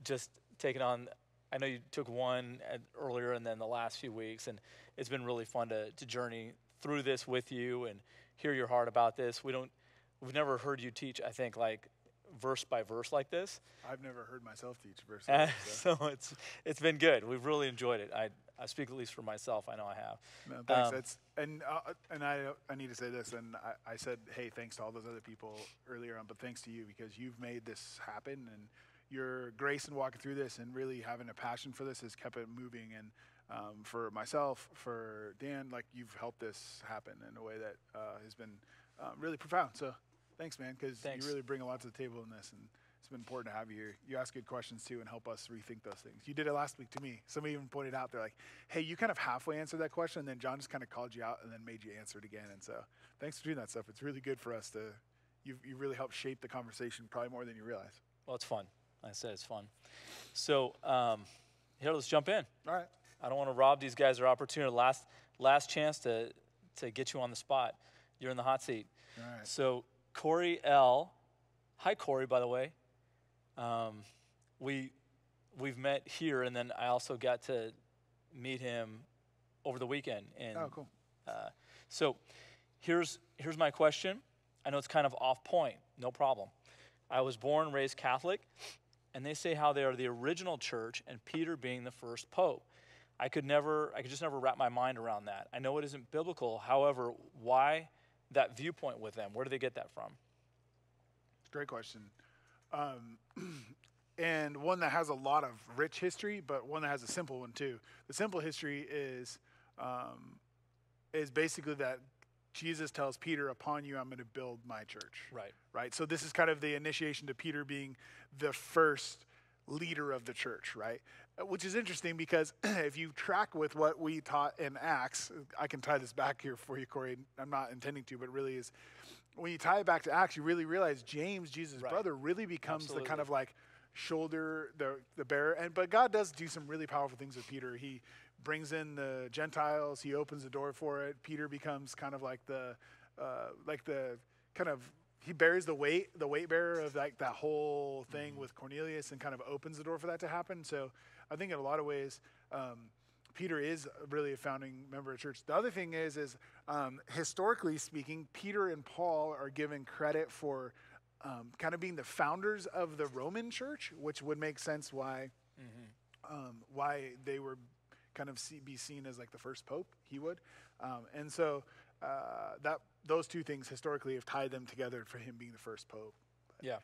just taking on I know you took one earlier and then the last few weeks, and it's been really fun to, to journey through this with you and hear your heart about this. We don't, we've never heard you teach, I think, like verse by verse like this. I've never heard myself teach verse. Uh, so. so it's it's been good. We've really enjoyed it. I I speak at least for myself. I know I have. No, thanks. Um, That's and uh, and I I need to say this, and I, I said, hey, thanks to all those other people earlier on, but thanks to you because you've made this happen, and your grace in walking through this and really having a passion for this has kept it moving. And um, for myself, for Dan, like you've helped this happen in a way that uh, has been uh, really profound. So thanks, man, because you really bring a lot to the table in this, and it's been important to have you here. You ask good questions too and help us rethink those things. You did it last week to me. Somebody even pointed out, they're like, hey, you kind of halfway answered that question, and then John just kind of called you out and then made you answer it again. And so thanks for doing that stuff. It's really good for us to, you've, you really helped shape the conversation probably more than you realize. Well, it's fun. Like I said it's fun. So um, here, let's jump in. All right. I don't want to rob these guys their opportunity. Last last chance to to get you on the spot. You're in the hot seat. All right. So Corey L. Hi Corey, by the way. Um, we we've met here, and then I also got to meet him over the weekend. And Oh, cool. uh, so here's here's my question. I know it's kind of off point. No problem. I was born raised Catholic, and they say how they are the original church, and Peter being the first pope. I could never, I could just never wrap my mind around that. I know it isn't biblical. However, why that viewpoint with them? Where do they get that from? Great question. Um, and one that has a lot of rich history, but one that has a simple one too. The simple history is um, is basically that Jesus tells Peter, "Upon you, I'm going to build my church." Right. Right. So this is kind of the initiation to Peter being the first leader of the church, right? Uh, Which is interesting because if you track with what we taught in Acts, I can tie this back here for you, Corey. I'm not intending to, but really is when you tie it back to Acts, you really realize James, Jesus' Right. brother, really becomes the kind of like shoulder, the the bearer. And but God does do some really powerful things with Peter. He brings in the Gentiles. He opens the door for it. Peter becomes kind of like the uh, like the kind of he bears the weight, the weight bearer of like that whole thing with Cornelius, and kind of opens the door for that to happen. So I think in a lot of ways. Um, Peter is really a founding member of church. The other thing is, is um, historically speaking, Peter and Paul are given credit for um, kind of being the founders of the Roman church, which would make sense why um, why they were kind of see, be seen as like the first pope. He would, um, and so uh, that those two things historically have tied them together for him being the first pope. Yeah.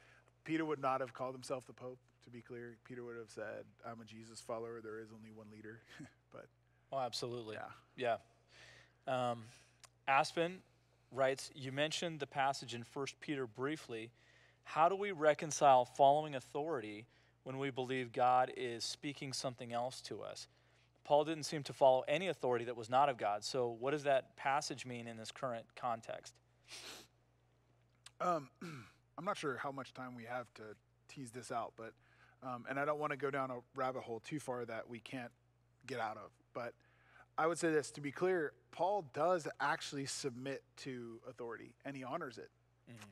Peter would not have called himself the pope. To be clear, Peter would have said, "I'm a Jesus follower. There is only one leader." but Oh, absolutely. yeah. Yeah. Um, Aspen writes, You mentioned the passage in 1 Peter briefly. How do we reconcile following authority when we believe God is speaking something else to us? Paul didn't seem to follow any authority that was not of God. So, what does that passage mean in this current context? Um, I'm not sure how much time we have to tease this out, but um, and I don't want to go down a rabbit hole too far that we can't get out of. But I would say this to be clear: Paul does actually submit to authority, and he honors it.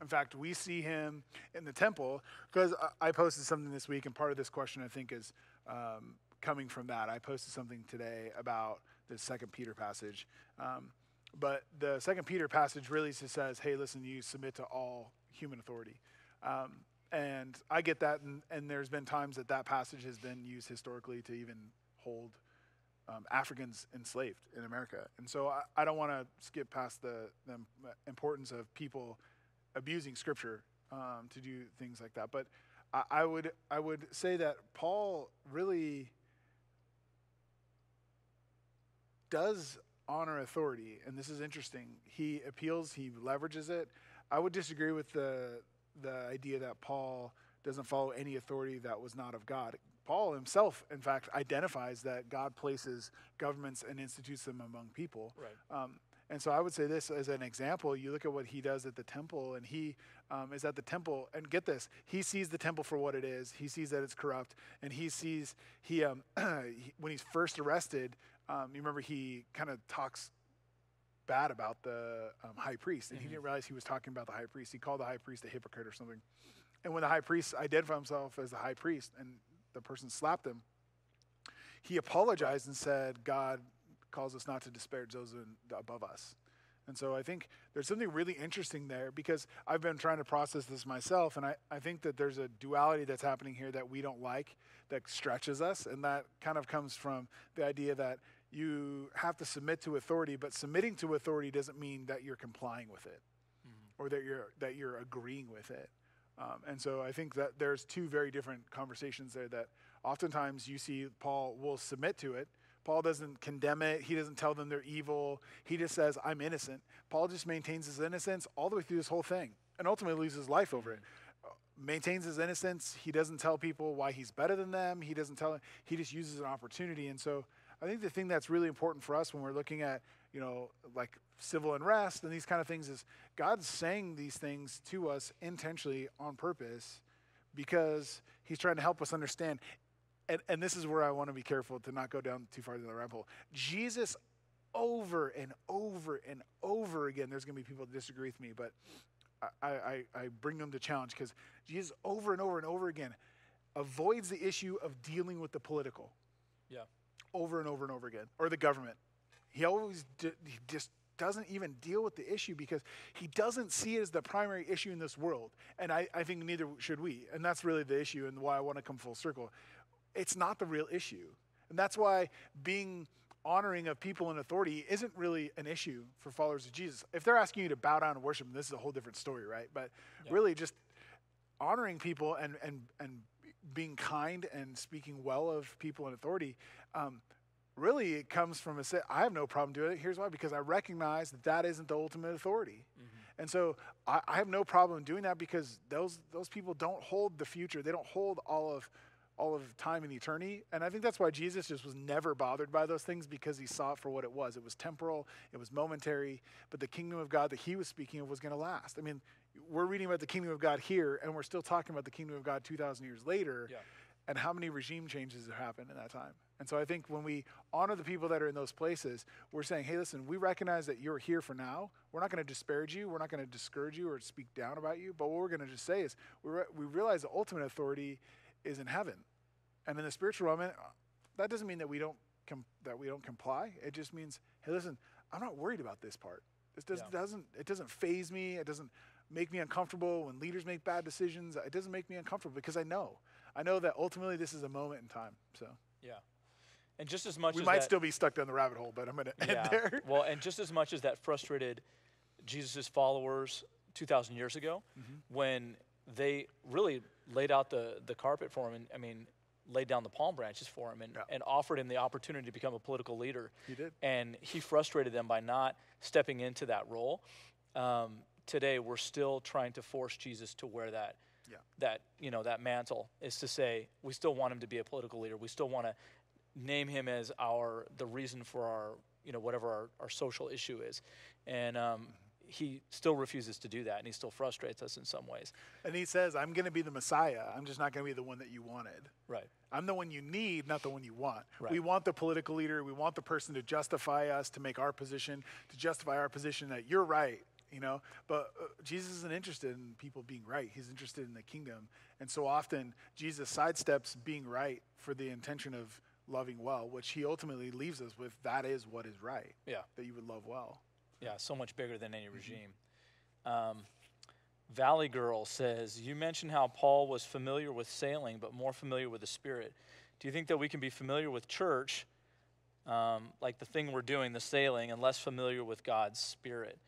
In fact, we see him in the temple because I I posted something this week, and part of this question I think is um, coming from that. I posted something today about the Second Peter passage, um, but the Second Peter passage really just says, "Hey, listen, you submit to all human authority," um, and I get that, and, and there's been times that that passage has been used historically to even hold um, Africans enslaved in America. And so I, I don't want to skip past the, the importance of people abusing Scripture um, to do things like that. But I, I would I would say that Paul really does honor authority, and this is interesting. He appeals, he leverages it. I would disagree with the the idea that Paul doesn't follow any authority that was not of God. Paul himself, in fact, identifies that God places governments and institutes them among people. Right. Um, and so I would say this as an example. You look at what he does at the temple, and he um, is at the temple. And get this, he sees the temple for what it is. He sees that it's corrupt, and he sees he, um, he when he's first arrested. Um, you remember he kind of talks bad about the um, high priest, and he didn't realize he was talking about the high priest. He called the high priest a hypocrite or something. And when the high priest identified himself as the high priest, and the person slapped him, he apologized and said, God calls us not to disparage those above us. And so I think there's something really interesting there because I've been trying to process this myself, and I, I think that there's a duality that's happening here that we don't like that stretches us, and that kind of comes from the idea that you have to submit to authority, but submitting to authority doesn't mean that you're complying with it or that you're that you're agreeing with it. Um, and so I think that there's two very different conversations there that oftentimes you see Paul will submit to it. Paul doesn't condemn it. He doesn't tell them they're evil. He just says, I'm innocent. Paul just maintains his innocence all the way through this whole thing and ultimately loses his life over it. Uh, maintains his innocence. He doesn't tell people why he's better than them. He doesn't tell, he just uses an opportunity. And so I think the thing that's really important for us when we're looking at, you know, like civil unrest and these kind of things is God's saying these things to us intentionally on purpose because he's trying to help us understand. And, and this is where I want to be careful to not go down too far down the rabbit hole. Jesus, over and over and over again, there's going to be people that disagree with me, but I, I, I bring them to challenge because Jesus, over and over and over again, avoids the issue of dealing with the political Yeah. Over and over and over again, or the government. He always d- he just doesn't even deal with the issue because he doesn't see it as the primary issue in this world. And I, I think neither should we. And that's really the issue and why I want to come full circle. It's not the real issue. And that's why being honoring of people in authority isn't really an issue for followers of Jesus. If they're asking you to bow down and worship this is a whole different story, right? But really just honoring people and, and, and being kind and speaking well of people in authority, um, really it comes from a set. I have no problem doing it. Here's why because I recognize that that isn't the ultimate authority. And so I, I have no problem doing that because those, those people don't hold the future, they don't hold all of all of time and eternity. And I think that's why Jesus just was never bothered by those things because he saw it for what it was. It was temporal, it was momentary, but the kingdom of God that he was speaking of was going to last. I mean, we're reading about the kingdom of God here, and we're still talking about the kingdom of God 2,000 years later. Yeah. And how many regime changes have happened in that time? And so I think when we honor the people that are in those places, we're saying, hey, listen, we recognize that you're here for now. We're not going to disparage you. We're not going to discourage you or speak down about you. But what we're going to just say is we, re- we realize the ultimate authority is in heaven. And in the spiritual realm, uh, that doesn't mean that we don't com- that we don't comply. It just means, hey, listen, I'm not worried about this part. This does, Yeah. doesn't it doesn't faze me. It doesn't make me uncomfortable when leaders make bad decisions. It doesn't make me uncomfortable because I know, I know that ultimately this is a moment in time. So Yeah. And just as much as we as might that, still be stuck down the rabbit hole, but I'm going to end there. Well, and just as much as that frustrated Jesus' followers 2,000 years ago, Mm-hmm. when they really laid out the, the carpet for him, and I mean, laid down the palm branches for him and, Yeah. and offered him the opportunity to become a political leader. He did. And he frustrated them by not stepping into that role. Um, today, we're still trying to force Jesus to wear that. Yeah. That you know that mantle is to say we still want him to be a political leader. We still want to name him as our the reason for our you know whatever our, our social issue is and um, he still refuses to do that and he still frustrates us in some ways And he says, I'm going to be the Messiah. I'm just not going to be the one that you wanted. right I'm the one you need, not the one you want. Right. We want the political leader. We want the person to justify us, to make our position, to justify our position that you're right, you know. But uh, Jesus isn't interested in people being right. He's interested in the kingdom. And so often, Jesus sidesteps being right for the intention of loving well, which he ultimately leaves us with that is what is right, yeah that you would love well. yeah so much bigger than any regime um, valley girl says you mentioned how paul was familiar with sailing but more familiar with the spirit do you think that we can be familiar with church um, like the thing we're doing the sailing and less familiar with god's spirit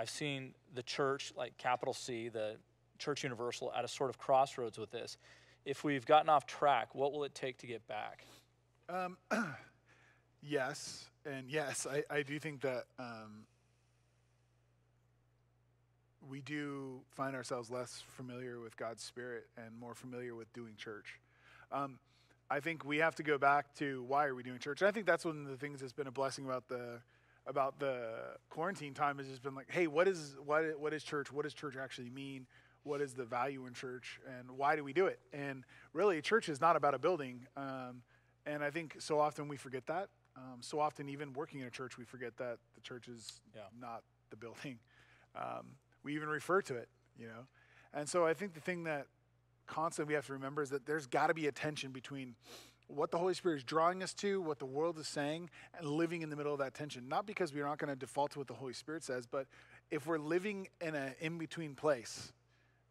i've seen the church like capital c the church universal at a sort of crossroads with this if we've gotten off track what will it take to get back Yes, and yes, I, I do think that um, we do find ourselves less familiar with God's Spirit and more familiar with doing church. Um, I think we have to go back to why are we doing church? And I think that's one of the things that's been a blessing about the about the quarantine time has just been like, hey, what is what what is church? What does church actually mean? What is the value in church, and why do we do it? And really, church is not about a building. Um, and I think so often we forget that. Um, so often, even working in a church, we forget that the church is Yeah. not the building. Um, we even refer to it, you know. And so I think the thing that constantly we have to remember is that there's got to be a tension between what the Holy Spirit is drawing us to, what the world is saying, and living in the middle of that tension. Not because we're not going to default to what the Holy Spirit says, but if we're living in an in between place,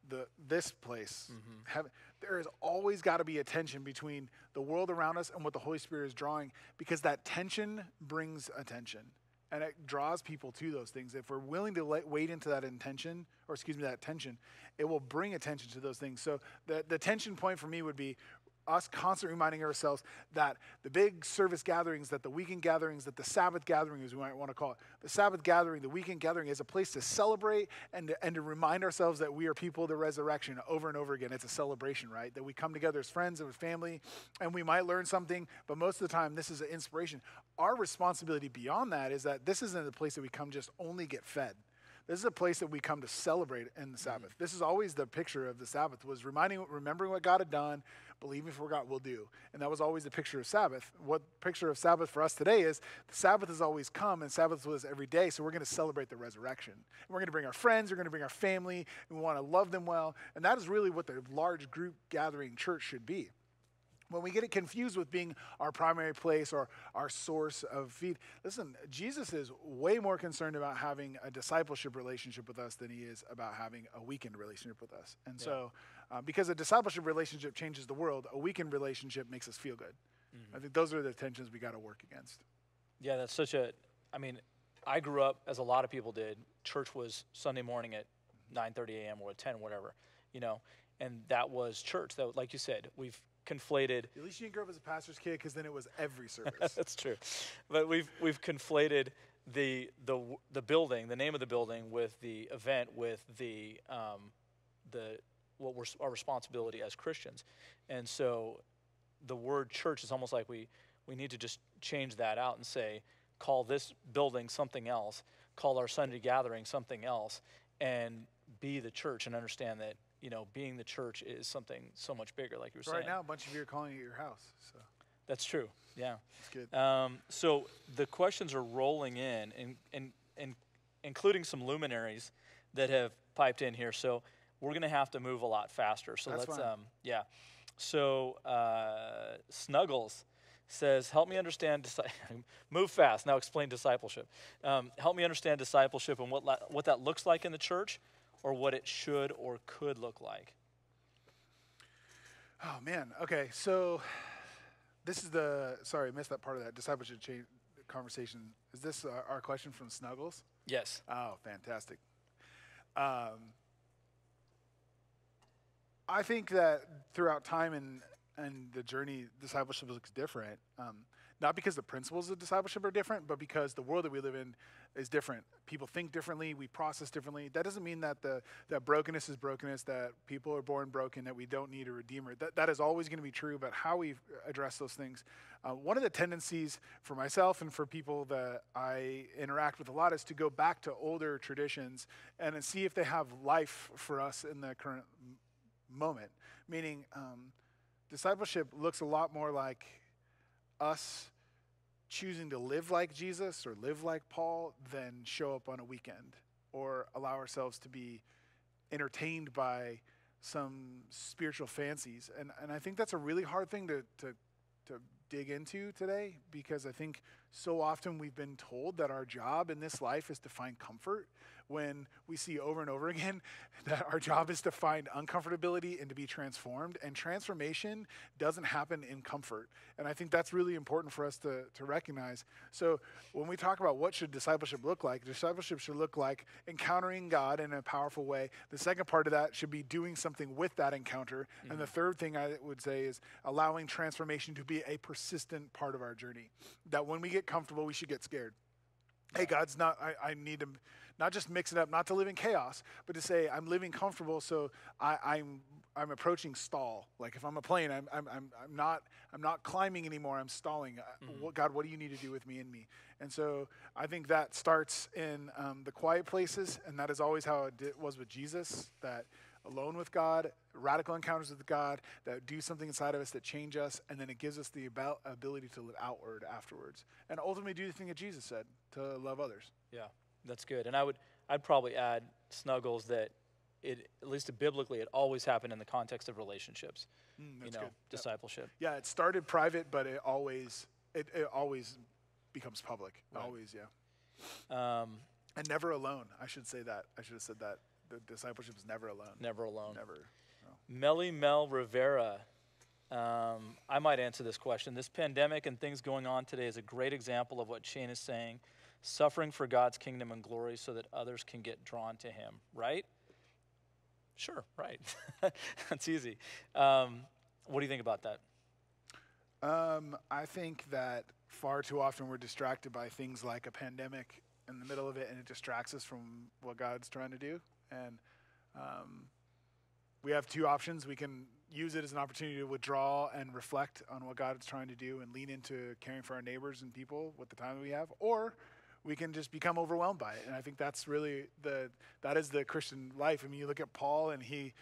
the this place, mm-hmm. heaven, there has always got to be a tension between the world around us and what the Holy Spirit is drawing, because that tension brings attention and it draws people to those things. If we're willing to let, wade into that intention, or excuse me, that tension, it will bring attention to those things. So the the tension point for me would be us constantly reminding ourselves that the big service gatherings, that the weekend gatherings, that the Sabbath gathering, as we might want to call it, the Sabbath gathering, the weekend gathering is a place to celebrate and to, and to remind ourselves that we are people of the resurrection over and over again. It's a celebration, right? That we come together as friends and as family, and we might learn something, but most of the time, this is an inspiration. Our responsibility beyond that is that this isn't a place that we come just only get fed. This is a place that we come to celebrate in the mm-hmm. Sabbath. This is always the picture of the Sabbath was reminding, remembering what God had done, believing for God will do, and that was always the picture of Sabbath. What picture of Sabbath for us today is the Sabbath has always come, and Sabbath was every day. So we're going to celebrate the resurrection. And we're going to bring our friends, we're going to bring our family, and we want to love them well, and that is really what the large group gathering church should be when we get it confused with being our primary place or our source of feed, listen, Jesus is way more concerned about having a discipleship relationship with us than he is about having a weekend relationship with us. And so, uh, because a discipleship relationship changes the world, a weekend relationship makes us feel good. I think those are the tensions we got to work against. Yeah, that's such a. I mean, I grew up as a lot of people did. Church was Sunday morning at 9:30 a.m. or at 10, whatever, you know, and that was church. That, like you said, we've conflated. At least you didn't grow up as a pastor's kid because then it was every service. That's true, but we've we've conflated the the the building, the name of the building, with the event, with the um, the what we're our responsibility as Christians, and so the word church is almost like we we need to just change that out and say call this building something else, call our Sunday gathering something else, and be the church and understand that you know being the church is something so much bigger, like you were So saying. right now, a bunch of you are calling at your house. So That's true. Yeah. that's good. Um, so the questions are rolling in, and, and, and including some luminaries that have piped in here. So we're going to have to move a lot faster. So That's let's, um, yeah. So uh, Snuggles says, "Help me understand. Move fast. Now explain discipleship. Um, help me understand discipleship and what la- what that looks like in the church, or what it should or could look like." Oh man. Okay, so this is the sorry, I missed that part of that discipleship change conversation. Is this uh, our question from Snuggles? Yes. Oh, fantastic. Um, I think that throughout time and and the journey, discipleship looks different. Um, not because the principles of discipleship are different, but because the world that we live in is different. People think differently, we process differently. That doesn't mean that the that brokenness is brokenness, that people are born broken, that we don't need a redeemer. That that is always going to be true. But how we address those things, uh, one of the tendencies for myself and for people that I interact with a lot is to go back to older traditions and see if they have life for us in the current moment. Meaning, um, discipleship looks a lot more like us choosing to live like Jesus or live like Paul than show up on a weekend or allow ourselves to be entertained by some spiritual fancies. And and I think that's a really hard thing to to to dig into today because I think so often we've been told that our job in this life is to find comfort when we see over and over again that our job is to find uncomfortability and to be transformed. And transformation doesn't happen in comfort. And I think that's really important for us to, to recognize. So when we talk about what should discipleship look like, discipleship should look like encountering God in a powerful way. The second part of that should be doing something with that encounter. And the mm-hmm. third thing I would say is allowing transformation to be a persistent part of our journey. That when we get comfortable, we should get scared hey god's not I, I need to not just mix it up not to live in chaos but to say i'm living comfortable so I, i'm i'm approaching stall. Like if i'm a plane i'm i'm i'm, I'm not i'm not climbing anymore i'm stalling. Uh, what, god what do you need to do with me and me? And so i think that starts in um, the quiet places and that is always how it was with jesus that alone with god radical encounters with god that do something inside of us that change us and then it gives us the about, ability to live outward afterwards and ultimately do the thing that jesus said to love others Yeah, that's good. And I would, I'd probably add Snuggles that it at least biblically, it always happened in the context of relationships. you Mm, that's know, good. Discipleship. Yeah, it started private, but it always it, it always becomes public. Right. Always, yeah. Um, And never alone. I should say that. I should have said that. The discipleship is never alone. never alone. Never. Melly Mel Rivera. Um, I might answer this question. This pandemic and things going on today is a great example of what Shane is saying suffering for God's kingdom and glory so that others can get drawn to him, right? Sure, right. That's easy. Um, what do you think about that? Um, I think that far too often we're distracted by things like a pandemic in the middle of it, and it distracts us from what God's trying to do. And um, we have two options. We can use it as an opportunity to withdraw and reflect on what God is trying to do and lean into caring for our neighbors and people with the time that we have, or we can just become overwhelmed by it. And I think that's really the that is the Christian life. I mean, you look at Paul, and he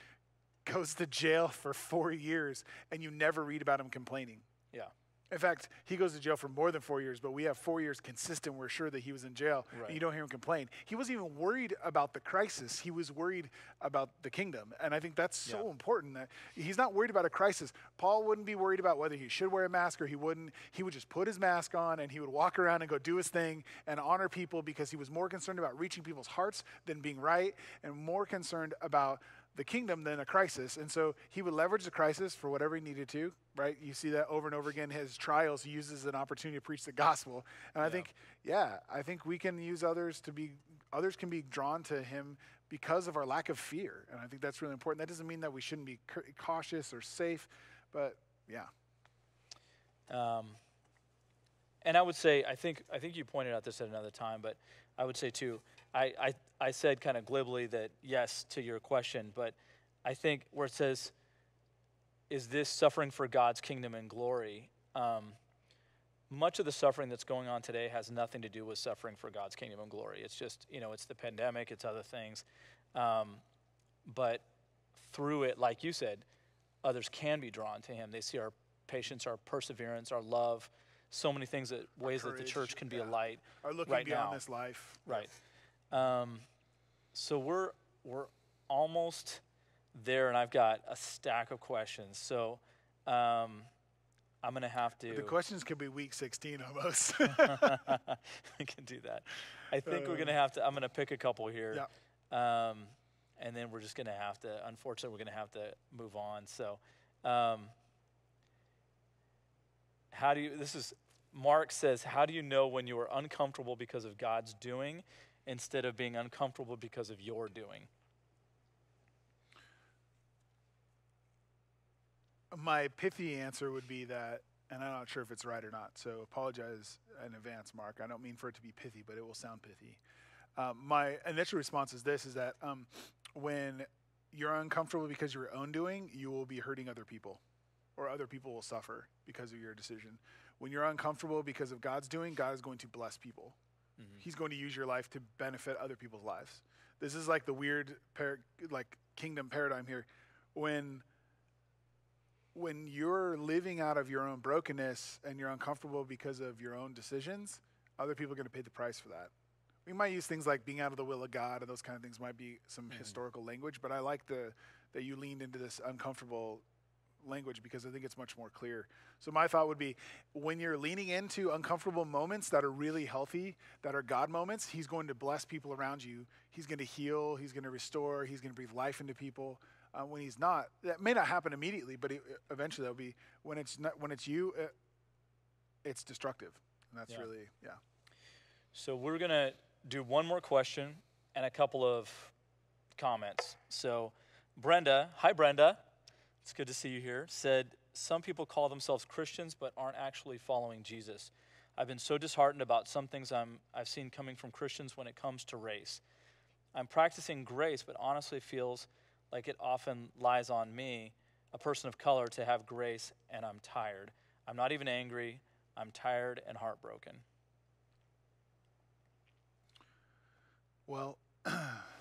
goes to jail for four years, and you never read about him complaining. Yeah. In fact, he goes to jail for more than four years, but we have four years consistent. We're sure that he was in jail. Right. And you don't hear him complain. He wasn't even worried about the crisis. He was worried about the kingdom. And I think that's so Yeah. important that he's not worried about a crisis. Paul wouldn't be worried about whether he should wear a mask or he wouldn't. He would just put his mask on and he would walk around and go do his thing and honor people because he was more concerned about reaching people's hearts than being right and more concerned about the kingdom than a crisis. And so he would leverage the crisis for whatever he needed to, right? You see that over and over again. His trials, he uses an opportunity to preach the gospel. And I think, yeah, I think we can use others to be, others can be drawn to him because of our lack of fear. And I think that's really important. That doesn't mean that we shouldn't be cautious or safe, but yeah. Um, and I would say, I think, I think you pointed out this at another time, but I would say too, I, I, I said kind of glibly that yes to your question, but I think where it says, is this suffering for God's kingdom and glory? Um, much of the suffering that's going on today has nothing to do with suffering for God's kingdom and glory. It's just, you know, it's the pandemic, it's other things. Um, but through it, like you said, others can be drawn to Him. They see our patience, our perseverance, our love, so many things that ways that the church can be a light. Or looking right beyond now. this life. Right. Um, so we're we're almost there, and I've got a stack of questions. So um, I'm gonna have to. The questions could be week 16 almost. we can do that. I think we're gonna have to. I'm gonna pick a couple here. yeah. Um, and then we're just going to have to, unfortunately, we're going to have to move on. So, um, how do you, this is, Mark says, how do you know when you are uncomfortable because of God's doing instead of being uncomfortable because of your doing? My pithy answer would be that, and I'm not sure if it's right or not, so apologize in advance, Mark. I don't mean for it to be pithy, but it will sound pithy. Um, my initial response is this: is that um, when you're uncomfortable because of your own doing, you will be hurting other people, or other people will suffer because of your decision. When you're uncomfortable because of God's doing, God is going to bless people. Mm-hmm. He's going to use your life to benefit other people's lives. This is like the weird, par- like kingdom paradigm here. When when you're living out of your own brokenness and you're uncomfortable because of your own decisions, other people are going to pay the price for that. We might use things like being out of the will of God and those kind of things might be some mm-hmm. historical language, but I like the that you leaned into this uncomfortable language because I think it's much more clear. So my thought would be when you're leaning into uncomfortable moments that are really healthy, that are God moments, he's going to bless people around you. He's going to heal, he's going to restore, he's going to breathe life into people. Uh, when he's not, that may not happen immediately, but it, eventually that'll be when it's not when it's you, uh, it's destructive, and that's Yeah. really yeah. So we're going to do one more question and a couple of comments. So Brenda, hi Brenda. It's good to see you here. Said some people call themselves Christians but aren't actually following Jesus. I've been so disheartened about some things I'm, I've seen coming from Christians when it comes to race. I'm practicing grace, but honestly feels like it often lies on me, a person of color, to have grace, and I'm tired. I'm not even angry. I'm tired and heartbroken. Well,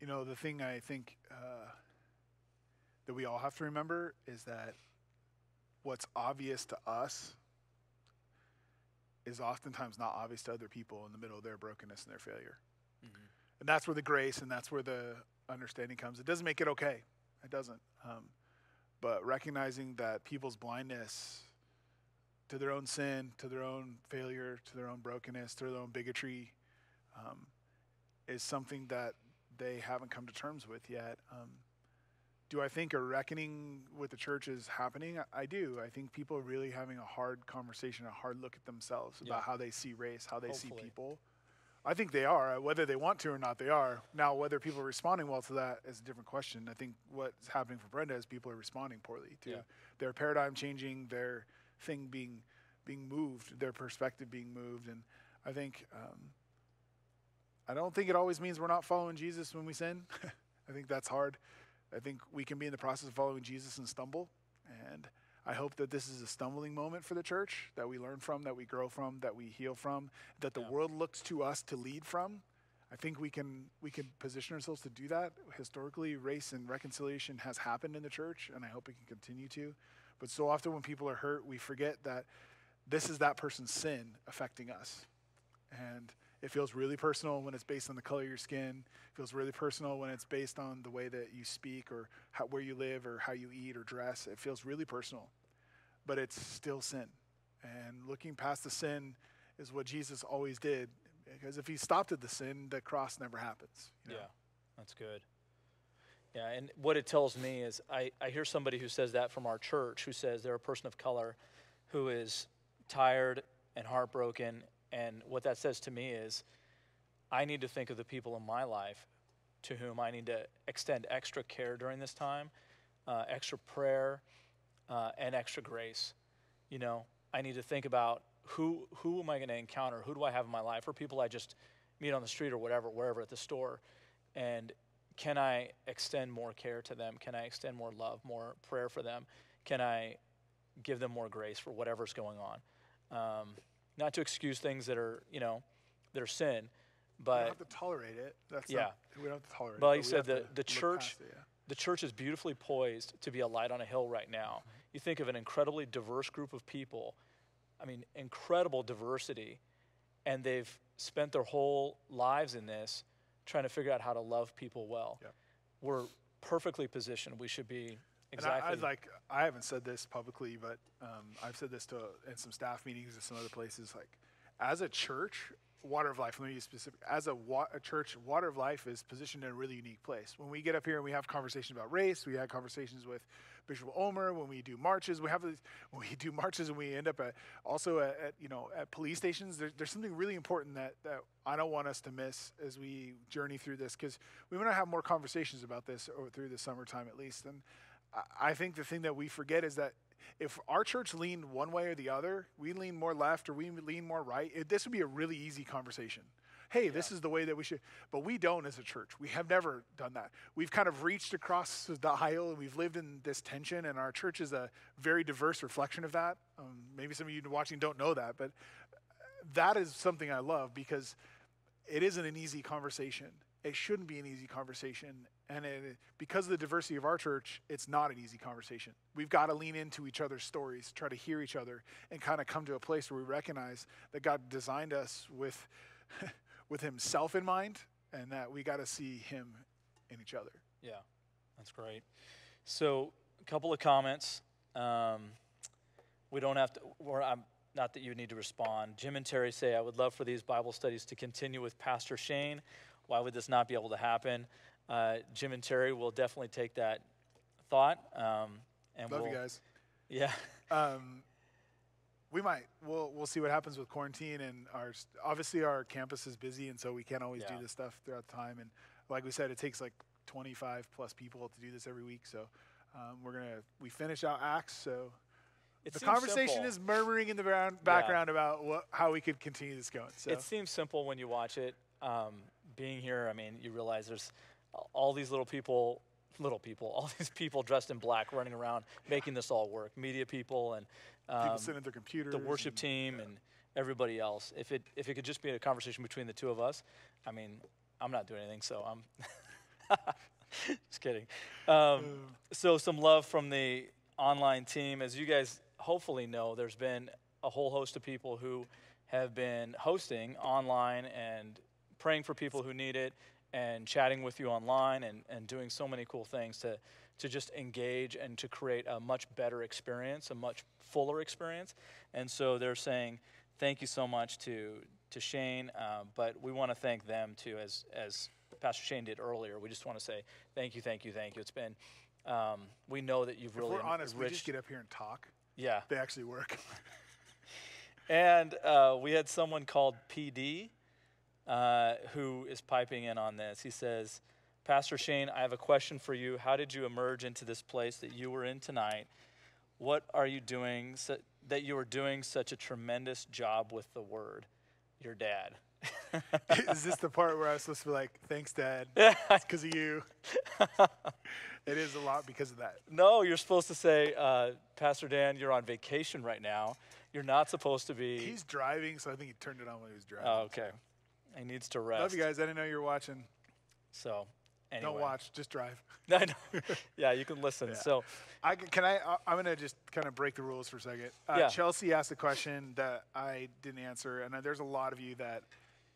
you know, the thing I think uh, that we all have to remember is that what's obvious to us is oftentimes not obvious to other people in the middle of their brokenness and their failure. And that's where the grace and that's where the understanding comes. It doesn't make it okay. It doesn't. Um, but recognizing that people's blindness to their own sin, to their own failure, to their own brokenness, to their own bigotry, um, is something that they haven't come to terms with yet. Um, do I think a reckoning with the church is happening? I- I do. I think people are really having a hard conversation, a hard look at themselves Yeah. about how they see race, how they see people. I think they are, whether they want to or not, they are. Now, whether people are responding well to that is a different question. I think what's happening for Brenda is people are responding poorly to Yeah. their paradigm changing, their thing being being moved, their perspective being moved, and I think um, I don't think it always means we're not following Jesus when we sin. I think that's hard. I think we can be in the process of following Jesus and stumble, and I hope that this is a stumbling moment for the church that we learn from, that we grow from, that we heal from, that the Yeah. world looks to us to lead from. I think we can we can position ourselves to do that. Historically, race and reconciliation has happened in the church, and I hope it can continue to. But so often when people are hurt, we forget that this is that person's sin affecting us. And it feels really personal when it's based on the color of your skin. It feels really personal when it's based on the way that you speak or how, where you live or how you eat or dress. It feels really personal, but it's still sin. And looking past the sin is what Jesus always did. Because if he stopped at the sin, the cross never happens. you know? Yeah, that's good. Yeah, and what it tells me is I, I hear somebody who says that from our church who says they're a person of color who is tired and heartbroken. And what that says to me is I need to think of the people in my life to whom I need to extend extra care during this time, uh, extra prayer, uh, and extra grace. You know, I need to think about who who am I going to encounter? Who do I have in my life? Or people I just meet on the street or whatever, wherever at the store, and can I extend more care to them? Can I extend more love, more prayer for them? Can I give them more grace for whatever's going on? Um, not to excuse things that are you know that are sin, but we don't have to tolerate it. That's Yeah. not, we don't have to tolerate But like it. you said, the- the church- it, yeah. the church is beautifully poised to be a light on a hill right now. Mm-hmm. You think of an incredibly diverse group of people, I mean, incredible diversity, and they've spent their whole lives in this trying to figure out how to love people well. Yep. We're perfectly positioned. We should be And I, exactly. I like I haven't said this publicly, but um, I've said this to in some staff meetings and some other places. Like, as a church, Water of Life. Let me be specific. As a, wa- a church, Water of Life is positioned in a really unique place. When we get up here and we have conversations about race, we had conversations with Bishop Omer. When we do marches, we have these, when we do marches and we end up at also at, at you know at police stations. There, there's something really important that that I don't want us to miss as we journey through this because we want to have more conversations about this over, through the summertime at least. And I- think the thing that we forget is that if our church leaned one way or the other, we lean more left or we lean more right, it, this would be a really easy conversation. Hey, this is the way that we should, but we don't as a church. We have never done that. We've kind of reached across the aisle and we've lived in this tension, and our church is a very diverse reflection of that. Um, maybe some of you watching don't know that, but that is something I love because it isn't an easy conversation. It shouldn't be an easy conversation. And it, because of the diversity of our church, it's not an easy conversation. We've got to lean into each other's stories, try to hear each other, and kind of come to a place where we recognize that God designed us with, with Himself in mind, and that we got to see Him in each other. Yeah, that's great. So, a couple of comments. Um, we don't have to, or I'm, not that you need to respond. Jim and Terry say, I would love for these Bible studies to continue with Pastor Shane. Why would this not be able to happen? Uh, Jim and Terry will definitely take that thought. Um, and Love we'll, you guys. Yeah, Um, we might. We'll we'll see what happens with quarantine and our obviously our campus is busy and so we can't always Yeah. do this stuff throughout the time. And like we said, it takes like 25 plus people to do this every week. So um, we're gonna we finish out Acts. So it the conversation simple. is murmuring in the background, background about what how we could continue this going. So It seems simple when you watch it. Um, being here, I mean, you realize there's all these little people, little people, all these people dressed in black running around making this all work. Media people and people um, sitting at their computers. the worship and- team and everybody else. If it if it could just be a conversation between the two of us, I mean, I'm not doing anything, so I'm just kidding. Um, so some love from the online team, as you guys hopefully know. There's been a whole host of people who have been hosting online and praying for people who need it and chatting with you online and, and doing so many cool things to, to just engage and to create a much better experience, a much fuller experience. And so they're saying, thank you so much to, to Shane, uh, but we want to thank them too, as, as Pastor Shane did earlier. We just want to say thank you, thank you, thank you. It's been, um, we know that you've If really we're honest, we just get up here and talk. yeah. They actually work. And uh, we had someone called PD uh, who is piping in on this. He says, Pastor Shane, I have a question for you. How did you emerge into this place that you were in tonight? What are you doing so, that you are doing such a tremendous job with the word? Your dad. Is this the part where I was supposed to be like, thanks, Dad? It's because of you. it is a lot because of that. No, you're supposed to say, uh, Pastor Dan, you're on vacation right now. You're not supposed to be. He's driving, so I think he turned it on when he was driving. oh, okay. He needs to rest. Love you guys. I didn't know you were watching. So, anyway. Don't watch, just drive. I know. yeah, you can listen. So, I can I. I- I'm gonna just kind of break the rules for a second. Uh, Yeah. Chelsea asked a question that I didn't answer, and uh, there's a lot of you that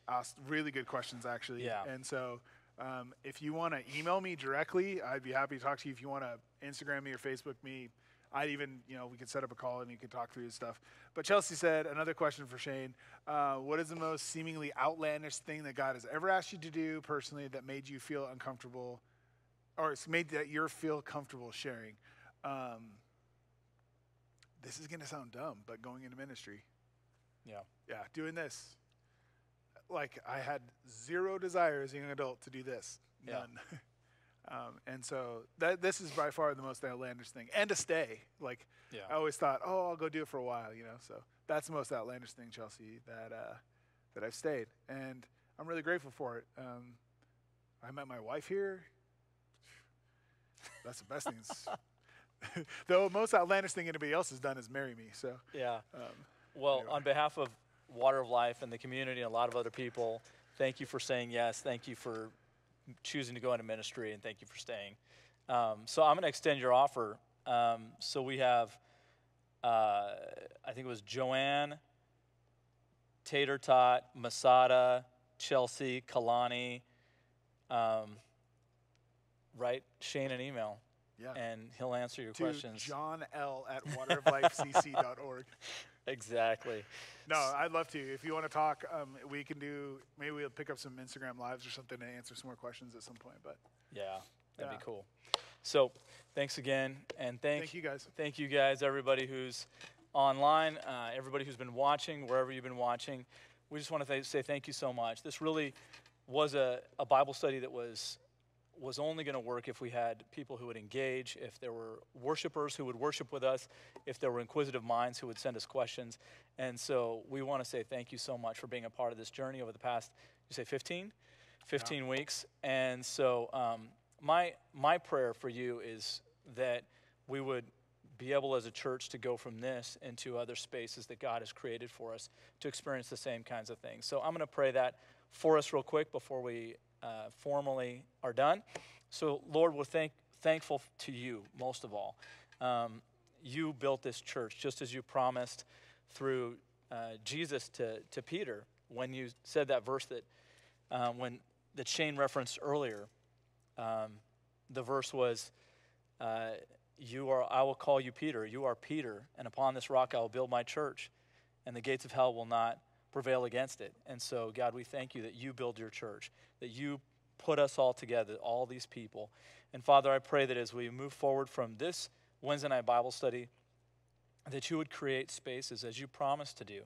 asked really good questions actually. Yeah. And so, um, if you want to email me directly, I'd be happy to talk to you. If you want to Instagram me or Facebook me, I'd even you know we could set up a call and you could talk through this stuff. But Chelsea said another question for Shane: uh, What is the most seemingly outlandish thing that God has ever asked you to do personally that made you feel uncomfortable? or it's made that you feel comfortable sharing. Um, this is going to sound dumb, but going into ministry, yeah. yeah, doing this. Like I had zero desire as a young adult to do this, Yeah. um, and so that this is by far the most outlandish thing, and to stay. Like Yeah. I always thought, oh, I'll go do it for a while, you know. So that's the most outlandish thing, Chelsea, that uh, that I've stayed, and I'm really grateful for it. Um, I met my wife here. That's the best thing. Though most outlandish thing anybody else has done is marry me. So Yeah. um, Well, Anyway. on behalf of Water of Life and the community and a lot of other people, thank you for saying yes. Thank you for choosing to go into ministry, and thank you for staying. Um, so I'm going to extend your offer. Um, so we have, uh, I think it was Joanne, Tater Tot, Masada, Chelsea, Kalani. Um, write Shane an email, yeah. and he'll answer your to questions. John L at wateroflifecc.org. Exactly. No, I'd love to. If you want to talk, um, we can do. Maybe we'll pick up some Instagram lives or something to answer some more questions at some point. But Yeah, that'd Yeah. be cool. So, thanks again, and thank, thank you guys. thank you guys, everybody who's online, uh, everybody who's been watching, wherever you've been watching. We just want to th- say thank you so much. This really was a, a Bible study that was was only going to work if we had people who would engage, if there were worshipers who would worship with us, if there were inquisitive minds who would send us questions. And so we want to say thank you so much for being a part of this journey over the past, you say 15? 15 weeks. And so um, my, my prayer for you is that we would be able as a church to go from this into other spaces that God has created for us to experience the same kinds of things. So I'm going to pray that for us real quick before we uh, formally are done. So, Lord, we're thank, thankful to you most of all. Um, you built this church just as you promised through uh, Jesus to, to Peter when you said that verse that um, when that Shane referenced earlier. Um, the verse was, uh, "You are. I will call you Peter. You are Peter, and upon this rock I will build my church, and the gates of hell will not prevail against it." And so, God, we thank you that you build your church, that you put us all together, all these people. And Father, I pray that as we move forward from this Wednesday night Bible study, that you would create spaces as you promised to do,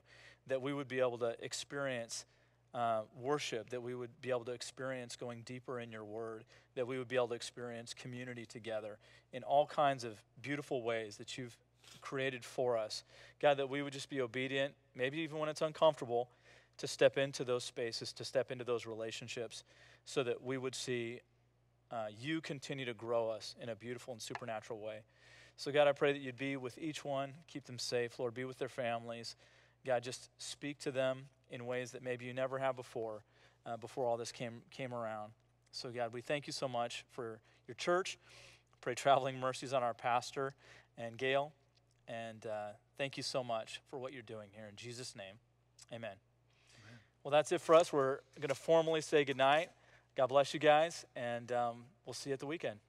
that we would be able to experience uh, worship, that we would be able to experience going deeper in your word, that we would be able to experience community together in all kinds of beautiful ways that you've created for us. God, that we would just be obedient, maybe even when it's uncomfortable, to step into those spaces, to step into those relationships, so that we would see uh, you continue to grow us in a beautiful and supernatural way. So, God, I pray that you'd be with each one, keep them safe, Lord, be with their families. God, just speak to them in ways that maybe you never have before, uh, before all this came, came around. So, God, we thank you so much for your church. Pray traveling mercies on our pastor and Gail. And uh, thank you so much for what you're doing here. In Jesus' name, Amen. Well, that's it for us. We're going to formally say goodnight. God bless you guys, and um, we'll see you at the weekend.